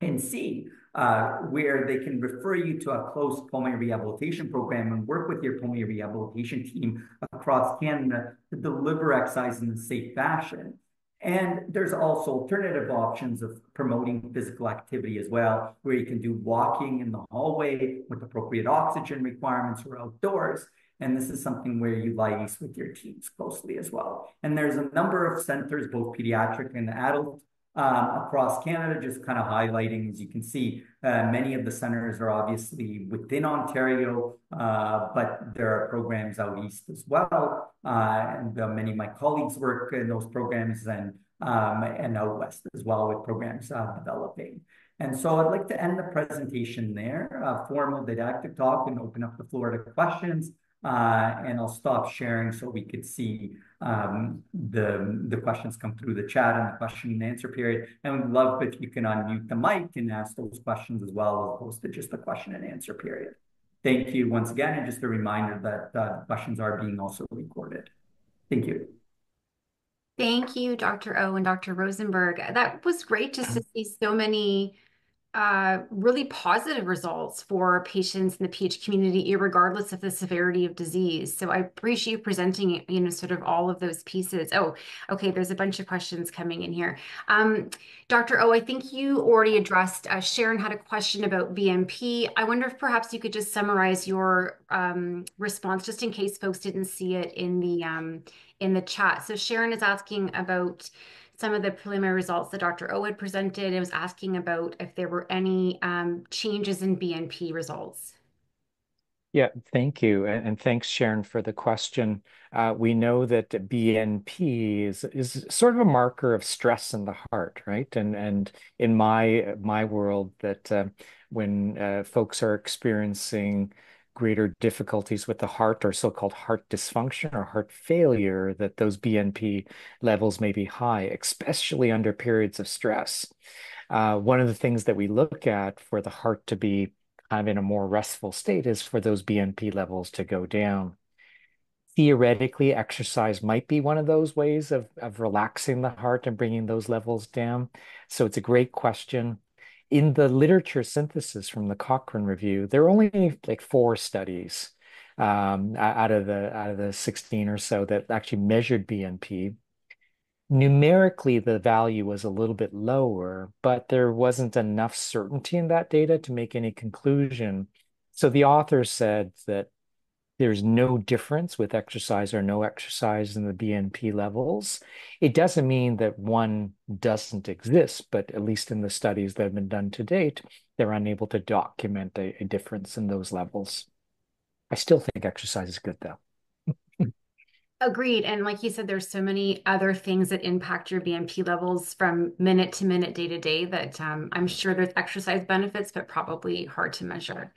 Speaker 2: and see uh, where they can refer you to a close pulmonary rehabilitation program and work with your pulmonary rehabilitation team across Canada to deliver exercise in a safe fashion. And there's also alternative options of promoting physical activity as well, where you can do walking in the hallway with appropriate oxygen requirements or outdoors. And this is something where you liaise with your teams closely as well. And there's a number of centers, both pediatric and adult, um, across Canada, just kind of highlighting, as you can see, uh, many of the centers are obviously within Ontario, uh, but there are programs out east as well. Uh, and uh, many of my colleagues work in those programs and, um, and out west as well with programs uh, developing. And so I'd like to end the presentation there, a formal didactic talk and open up the floor to questions. Uh, and I'll stop sharing so we could see um, the, the questions come through the chat and the question and answer period. And we'd love if you can unmute the mic and ask those questions as well, as opposed to just the question and answer period. Thank you once again, and just a reminder that uh, questions are being also recorded. Thank you.
Speaker 1: Thank you, Dr. O and Dr. Rozenberg. That was great just to see so many uh, really positive results for patients in the PH community, regardless of the severity of disease. So I appreciate you presenting, you know, sort of all of those pieces. Oh, okay, there's a bunch of questions coming in here. Um, Dr. O, I think you already addressed, uh, Sharon had a question about BNP. I wonder if perhaps you could just summarize your um, response, just in case folks didn't see it in the um, in the chat. So Sharon is asking about some of the preliminary results that Dr. O had presented. It was asking about if there were any um, changes in BNP results.
Speaker 3: Yeah, thank you. And, and thanks, Sharon, for the question. Uh, we know that BNP is, is sort of a marker of stress in the heart, right? And, and in my, my world, that uh, when uh, folks are experiencing greater difficulties with the heart or so-called heart dysfunction or heart failure, that those BNP levels may be high, especially under periods of stress. Uh, one of the things that we look at for the heart to be kind of in a more restful state is for those BNP levels to go down. Theoretically, exercise might be one of those ways of, of relaxing the heart and bringing those levels down. So it's a great question in the literature synthesis from the Cochrane review, there are only like four studies um, out of the out of the 16 or so that actually measured BNP. Numerically, the value was a little bit lower, but there wasn't enough certainty in that data to make any conclusion. So the author said that there's no difference with exercise or no exercise in the BNP levels. It doesn't mean that one doesn't exist, but at least in the studies that have been done to date, they're unable to document a, a difference in those levels. I still think exercise is good though.
Speaker 1: Agreed. And like you said, there's so many other things that impact your BNP levels from minute to minute, day to day that um, I'm sure there's exercise benefits, but probably hard to measure.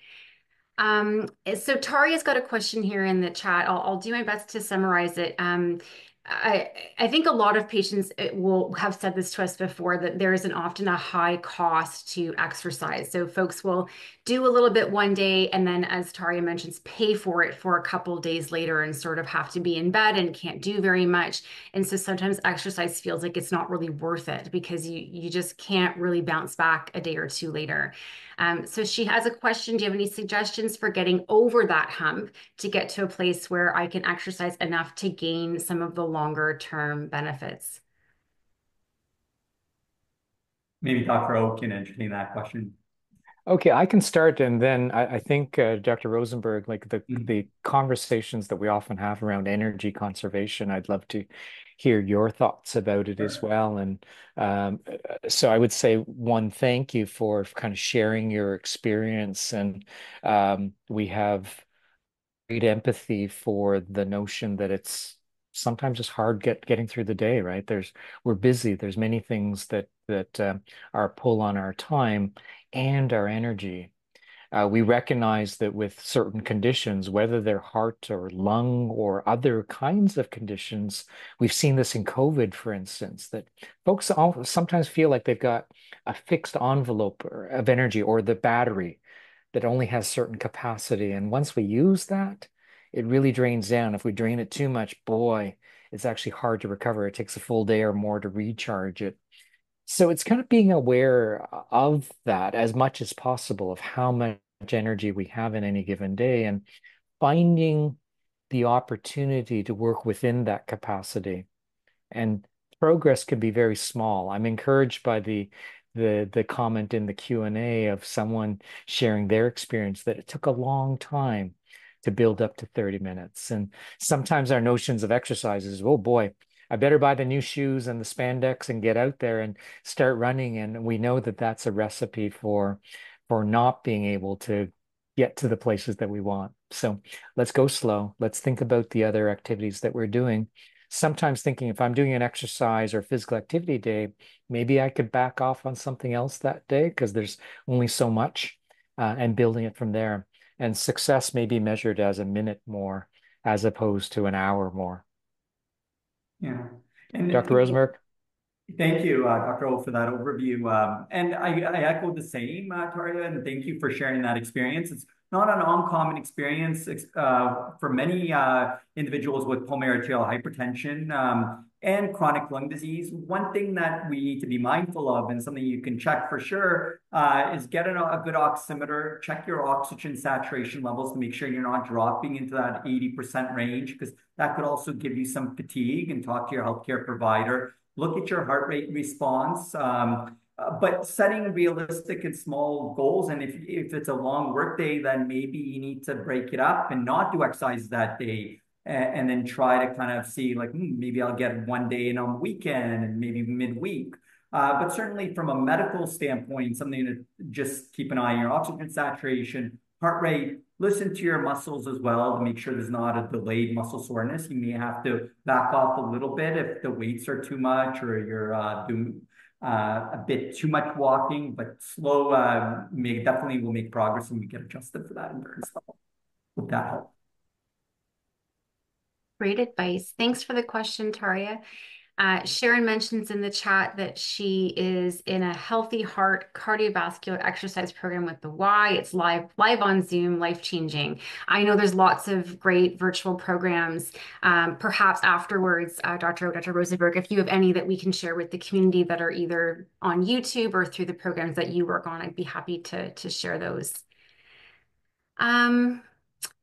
Speaker 1: Um, so Taria's got a question here in the chat. I'll, I'll do my best to summarize it. Um, I, I think a lot of patients uh, will have said this to us before that there is an often a high cost to exercise. So folks will do a little bit one day and then, as Taria mentions, pay for it for a couple days later and sort of have to be in bed and can't do very much. And so sometimes exercise feels like it's not really worth it because you you just can't really bounce back a day or two later. Um, so she has a question. Do you have any suggestions for getting over that hump to get to a place where I can exercise enough to gain some of the longer term benefits?
Speaker 2: Maybe Dr. O can entertain that question.
Speaker 3: Okay, I can start, and then I, I think uh, Dr. Rozenberg, like the mm -hmm. the conversations that we often have around energy conservation, I'd love to hear your thoughts about it as well. And um, so I would say one, thank you for kind of sharing your experience, and um, we have great empathy for the notion that it's sometimes it's hard get getting through the day right there's we're busy there's many things that that uh, are pull on our time and our energy uh, we recognize that with certain conditions, whether they're heart or lung or other kinds of conditions, we've seen this in COVID, for instance, that folks sometimes feel like they've got a fixed envelope of energy or the battery that only has certain capacity. And once we use that, it really drains down. If we drain it too much, boy, it's actually hard to recover. It takes a full day or more to recharge it. So it's kind of being aware of that as much as possible of how much energy we have in any given day and finding the opportunity to work within that capacity. And progress can be very small. I'm encouraged by the the the comment in the Q&A of someone sharing their experience that it took a long time to build up to 30 minutes. And sometimes our notions of exercise is, oh boy, I better buy the new shoes and the spandex and get out there and start running. And we know that that's a recipe for for not being able to get to the places that we want. So let's go slow. Let's think about the other activities that we're doing. Sometimes thinking if I'm doing an exercise or physical activity day, maybe I could back off on something else that day because there's only so much uh, and building it from there. And success may be measured as a minute more as opposed to an hour more.
Speaker 2: Yeah.
Speaker 3: And Dr. Rozenberg?
Speaker 2: Thank you, uh, Dr. O, for that overview. Um, and I, I echo the same, uh, Taria, and thank you for sharing that experience. It's not an uncommon experience uh, for many uh, individuals with pulmonary arterial hypertension. Um, and chronic lung disease. One thing that we need to be mindful of, and something you can check for sure, uh, is get a, a, good oximeter, check your oxygen saturation levels to make sure you're not dropping into that 80% range, because that could also give you some fatigue and talk to your healthcare provider. Look at your heart rate response. Um, uh, but setting realistic and small goals, and if, if it's a long workday, then maybe you need to break it up and not do exercise that day and, then try to kind of see like hmm, maybe I'll get one day in on the weekend and maybe midweek. Uh, but certainly from a medical standpoint, something to just keep an eye on your oxygen saturation, heart rate, listen to your muscles as well to make sure there's not a delayed muscle soreness. You may have to back off a little bit if the weights are too much or you're uh, doing uh, a bit too much walking, but slow uh, may, definitely will make progress and we get adjusted for that endurance level. Would that help?
Speaker 1: Great advice. Thanks for the question, Taria. Uh, Sharon mentions in the chat that she is in a healthy heart cardiovascular exercise program with the Y. It's live live on Zoom, life changing. I know there's lots of great virtual programs. Um, perhaps afterwards, uh, Dr. Dr. Rozenberg, if you have any that we can share with the community that are either on YouTube or through the programs that you work on, I'd be happy to to share those. Um,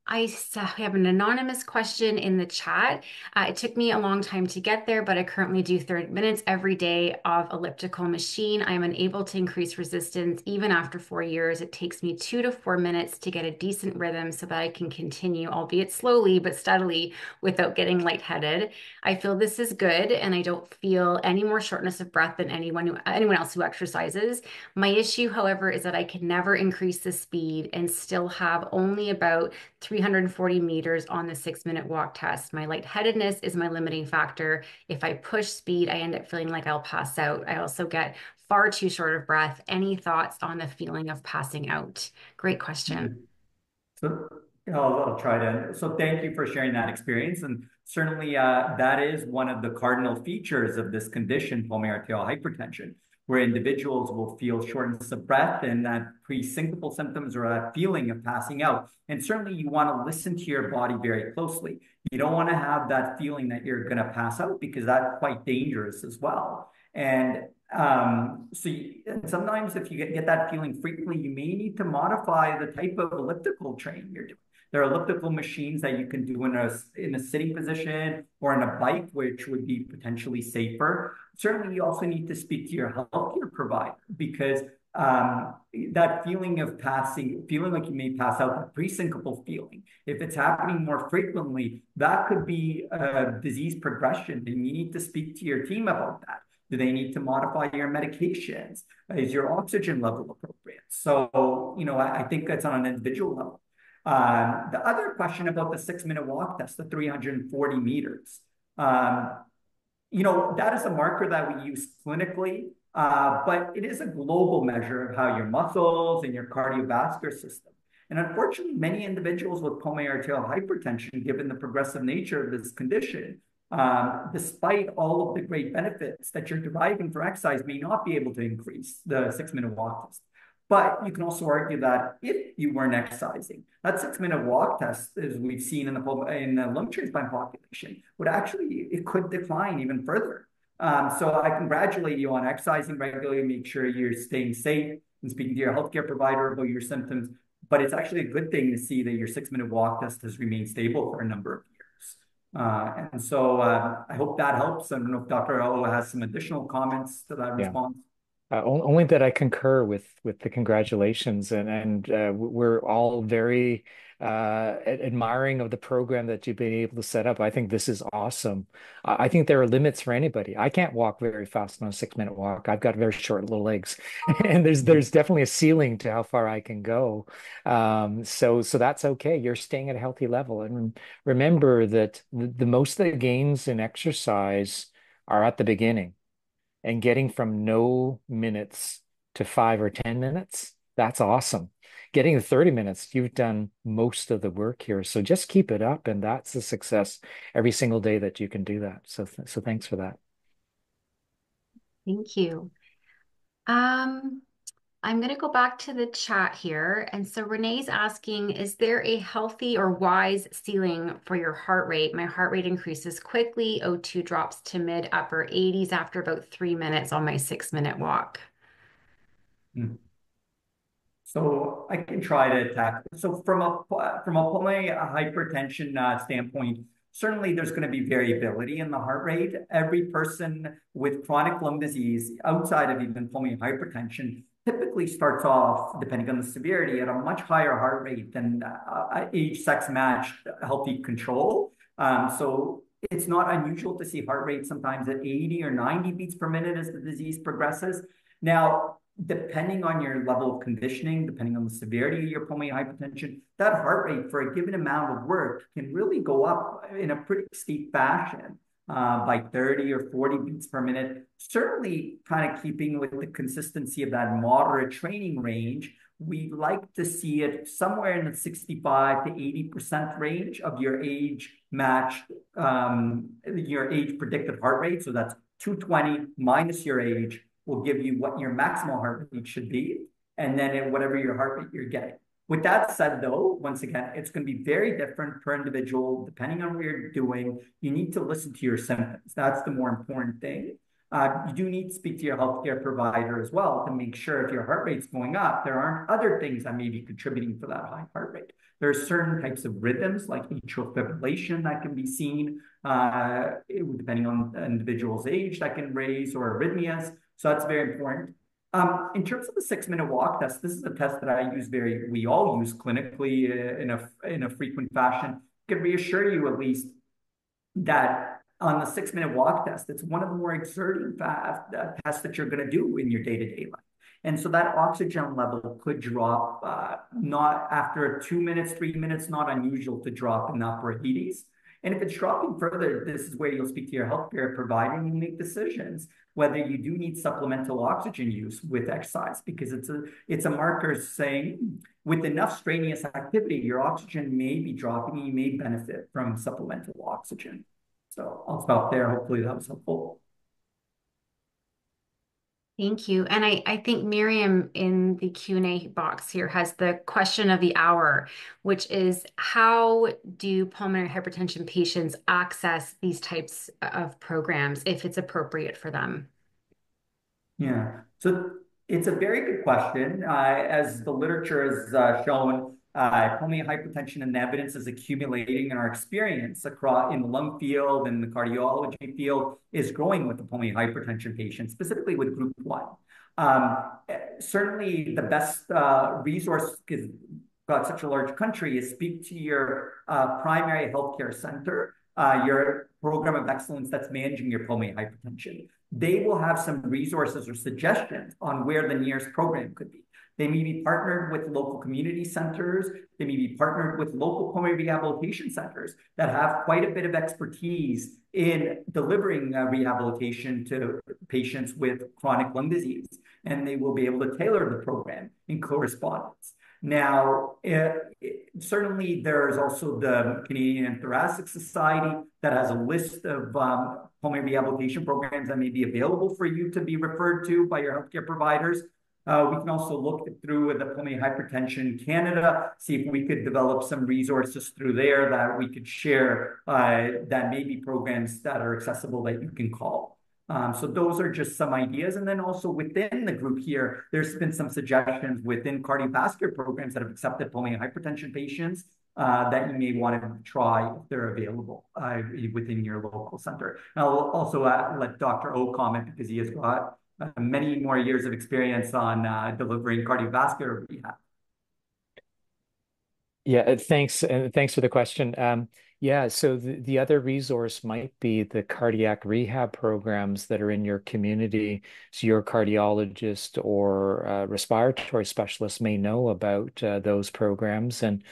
Speaker 1: I have an anonymous question in the chat. Uh, it took me a long time to get there, but I currently do 30 minutes every day of elliptical machine. I am unable to increase resistance even after four years. It takes me two to four minutes to get a decent rhythm so that I can continue, albeit slowly but steadily, without getting lightheaded. I feel this is good, and I don't feel any more shortness of breath than anyone who, anyone else who exercises. My issue, however, is that I can never increase the speed and still have only about three 340 meters on the six minute walk test. My lightheadedness is my limiting factor. If I push speed, I end up feeling like I'll pass out. I also get far too short of breath. Any thoughts on the feeling of passing out? Great question.
Speaker 2: So I'll, I'll try to. So thank you for sharing that experience. And certainly uh, that is one of the cardinal features of this condition, pulmonary arterial hypertension where individuals will feel shortness of breath and that pre-syncopal symptoms or that feeling of passing out. And certainly you want to listen to your body very closely. You don't want to have that feeling that you're going to pass out because that's quite dangerous as well. And um, so you, and sometimes if you get, get that feeling frequently, you may need to modify the type of elliptical training you're doing. There are elliptical machines that you can do in a, in a sitting position or in a bike, which would be potentially safer. Certainly, you also need to speak to your healthcare provider because um, that feeling of passing, feeling like you may pass out, that pre-syncopal feeling, if it's happening more frequently, that could be a disease progression, and you need to speak to your team about that. Do they need to modify your medications? Is your oxygen level appropriate? So, you know, I, I think that's on an individual level. Um, the other question about the six-minute walk test, the 340 meters. Um, you know, that is a marker that we use clinically, uh, but it is a global measure of how your muscles and your cardiovascular system. And unfortunately, many individuals with pulmonary arterial hypertension, given the progressive nature of this condition, um, despite all of the great benefits that you're deriving from exercise, may not be able to increase the six-minute walk test. But you can also argue that if you weren't exercising, that six-minute walk test, as we've seen in the in the lung transplant population, would actually it could decline even further. Um, so I congratulate you on exercising regularly. Make sure you're staying safe and speaking to your healthcare provider about your symptoms. But it's actually a good thing to see that your six-minute walk test has remained stable for a number of years. Uh, and so uh, I hope that helps. I don't know if Dr. O has some additional comments to that yeah. response.
Speaker 3: Uh, only that I concur with with the congratulations, and and uh, we're all very uh, admiring of the program that you've been able to set up. I think this is awesome. I think there are limits for anybody. I can't walk very fast on a six minute walk. I've got very short little legs, and there's there's definitely a ceiling to how far I can go. Um, so so that's okay. You're staying at a healthy level, and remember that the, the most of the gains in exercise are at the beginning and getting from no minutes to five or 10 minutes, that's awesome. Getting to 30 minutes, you've done most of the work here. So just keep it up. And that's a success every single day that you can do that. So, so thanks for that.
Speaker 1: Thank you. Um, I'm going to go back to the chat here. And so Renee's asking, is there a healthy or wise ceiling for your heart rate? My heart rate increases quickly. O2 drops to mid upper 80s after about three minutes on my six minute walk.
Speaker 2: Hmm. So I can try to attack. So from a from a pulmonary hypertension uh, standpoint, certainly there's going to be variability in the heart rate. Every person with chronic lung disease, outside of even pulmonary hypertension, typically starts off, depending on the severity, at a much higher heart rate than uh, age sex matched healthy control. Um, so it's not unusual to see heart rate sometimes at 80 or 90 beats per minute as the disease progresses. Now, depending on your level of conditioning, depending on the severity of your pulmonary hypertension, that heart rate for a given amount of work can really go up in a pretty steep fashion uh, by 30 or 40 beats per minute. Certainly, kind of keeping with the consistency of that moderate training range, we like to see it somewhere in the 65 to 80% range of your age matched, um, your age predicted heart rate. So that's 220 minus your age will give you what your maximal heart rate should be, and then whatever your heart rate you're getting. With that said, though, once again, it's going to be very different per individual, depending on what you're doing. You need to listen to your symptoms. That's the more important thing. Uh, you do need to speak to your healthcare provider as well to make sure if your heart rate's going up, there aren't other things that may be contributing for that high heart rate. There are certain types of rhythms like atrial fibrillation that can be seen, uh, depending on the individual's age, that can raise or arrhythmias. So that's very important. Um, in terms of the six-minute walk test, this is a test that I use very, we all use clinically uh, in a in a frequent fashion. I can reassure you at least that on the six-minute walk test, it's one of the more exerting uh, tests that you're going to do in your day-to-day life. And so that oxygen level could drop uh, not after two minutes, three minutes, not unusual to drop in the upper 80s. And if it's dropping further, this is where you'll speak to your healthcare provider and you make decisions whether you do need supplemental oxygen use with exercise because it's a it's a marker saying with enough strenuous activity, your oxygen may be dropping and you may benefit from supplemental oxygen. So I'll stop there. Hopefully that was helpful.
Speaker 1: Thank you. And I, I think Miriam in the Q&A box here has the question of the hour, which is how do pulmonary hypertension patients access these types of programs if it's appropriate for them?
Speaker 2: Yeah, so it's a very good question. Uh, as the literature has uh, shown, uh, pulmonary hypertension and the evidence is accumulating in our experience across in the lung field and the cardiology field is growing with the pulmonary hypertension patients, specifically with group one. Um, certainly the best uh, resource because got such a large country is speak to your uh, primary healthcare center, uh, your program of excellence that's managing your pulmonary hypertension. They will have some resources or suggestions on where the nearest program could be. They may be partnered with local community centers. They may be partnered with local pulmonary rehabilitation centers that have quite a bit of expertise in delivering uh, rehabilitation to patients with chronic lung disease. And they will be able to tailor the program in correspondence. Now, it, it, certainly there's also the Canadian Thoracic Society that has a list of um, pulmonary rehabilitation programs that may be available for you to be referred to by your healthcare providers. Uh, we can also look through the Pulmonary Hypertension Canada, see if we could develop some resources through there that we could share uh, that may be programs that are accessible that you can call. Um, so those are just some ideas. And then also within the group here, there's been some suggestions within cardiovascular programs that have accepted pulmonary hypertension patients uh, that you may want to try if they're available uh, within your local center. And I'll also uh, let Dr. O comment because he has got many more years of experience on uh, delivering cardiovascular rehab.
Speaker 3: Yeah, uh, thanks. And thanks for the question. Um, yeah, so the, the other resource might be the cardiac rehab programs that are in your community. So your cardiologist or uh, respiratory specialist may know about uh, those programs. And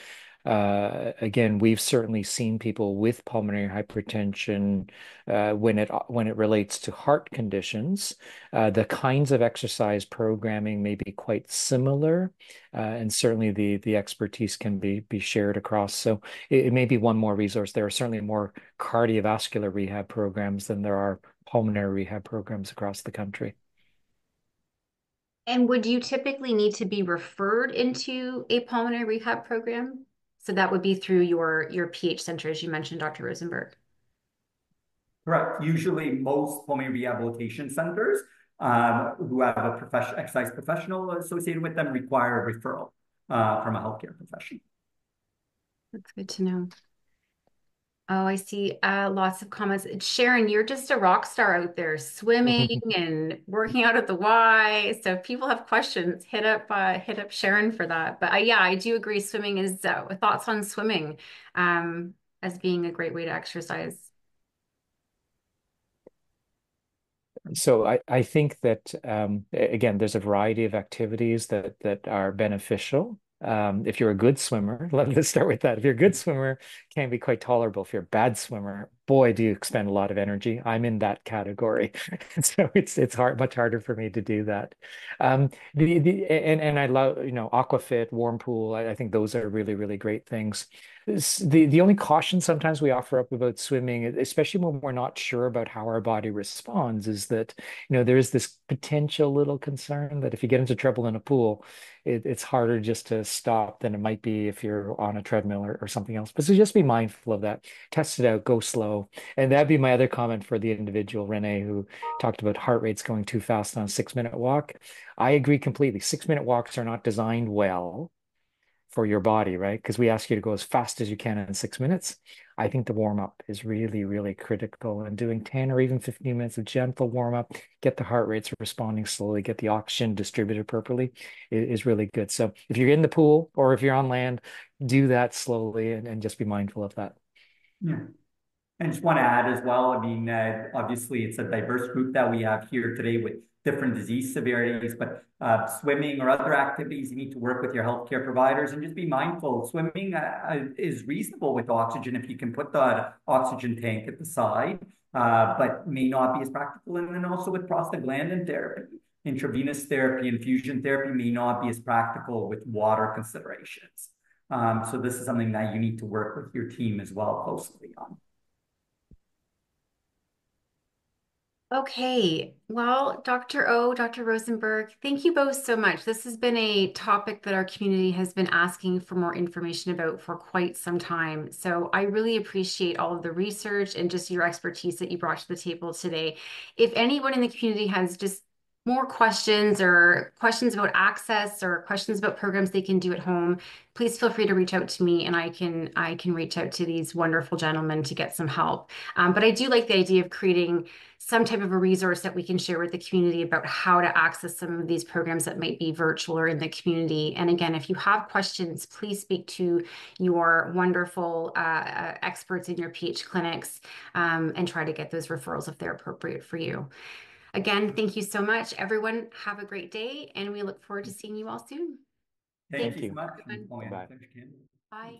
Speaker 3: uh, again, we've certainly seen people with pulmonary hypertension uh, when it when it relates to heart conditions. Uh, the kinds of exercise programming may be quite similar, uh, and certainly the the expertise can be be shared across. So it, it may be one more resource. There are certainly more cardiovascular rehab programs than there are pulmonary rehab programs across the country.
Speaker 1: And would you typically need to be referred into a pulmonary rehab program? So that would be through your your PH center, as you mentioned, Dr. Rozenberg.
Speaker 2: Correct. Usually, most pulmonary rehabilitation centers um, who have a profession, exercise professional associated with them require a referral uh, from a healthcare professional.
Speaker 1: That's good to know. Oh, I see uh, lots of comments. Sharon, you're just a rock star out there swimming and working out at the Y. So if people have questions, hit up uh, hit up Sharon for that. But uh, yeah, I do agree. Swimming is uh, thoughts on swimming um, as being a great way to exercise.
Speaker 3: So I, I think that um, again, there's a variety of activities that that are beneficial. Um, if you're a good swimmer, let, us start with that. If you're a good swimmer, can be quite tolerable. If you're a bad swimmer, boy, do you expend a lot of energy. I'm in that category, so it's it's hard, much harder for me to do that. Um, the the and and I love you know aquafit, warm pool. I, I think those are really really great things. The the only caution sometimes we offer up about swimming, especially when we're not sure about how our body responds, is that you know there is this potential little concern that if you get into trouble in a pool, it, it's harder just to stop than it might be if you're on a treadmill or, or something else. But so just be mindful of that. Test it out, go slow. And that'd be my other comment for the individual, Renee, who talked about heart rates going too fast on a six minute walk. I agree completely. Six minute walks are not designed well for your body, right? Because we ask you to go as fast as you can in six minutes. I think the warm up is really, really critical. And doing 10 or even 15 minutes of gentle warm up, get the heart rates responding slowly, get the oxygen distributed properly is, really good. So if you're in the pool or if you're on land, do that slowly and, and just be mindful of that.
Speaker 2: Yeah. And just want to add as well, I mean, uh, obviously it's a diverse group that we have here today with different disease severities, but uh, swimming or other activities, you need to work with your healthcare providers and just be mindful. Swimming uh, is reasonable with oxygen if you can put that oxygen tank at the side, uh, but may not be as practical. And then also with prostaglandin therapy, intravenous therapy, infusion therapy may not be as practical with water considerations. Um, so this is something that you need to work with your team as well closely on.
Speaker 1: Okay, well, Dr. O, Dr. Rozenberg, thank you both so much. This has been a topic that our community has been asking for more information about for quite some time. So I really appreciate all of the research and just your expertise that you brought to the table today. If anyone in the community has just more questions or questions about access or questions about programs they can do at home, please feel free to reach out to me and I can I can reach out to these wonderful gentlemen to get some help. Um, but I do like the idea of creating some type of a resource that we can share with the community about how to access some of these programs that might be virtual or in the community. And again, if you have questions, please speak to your wonderful uh, uh experts in your PH clinics um, and try to get those referrals if they're appropriate for you. Again, thank you so much. Everyone, have a great day, and we look forward to seeing you all soon.
Speaker 2: Thank, thank you so much.
Speaker 3: Bye.
Speaker 1: Bye.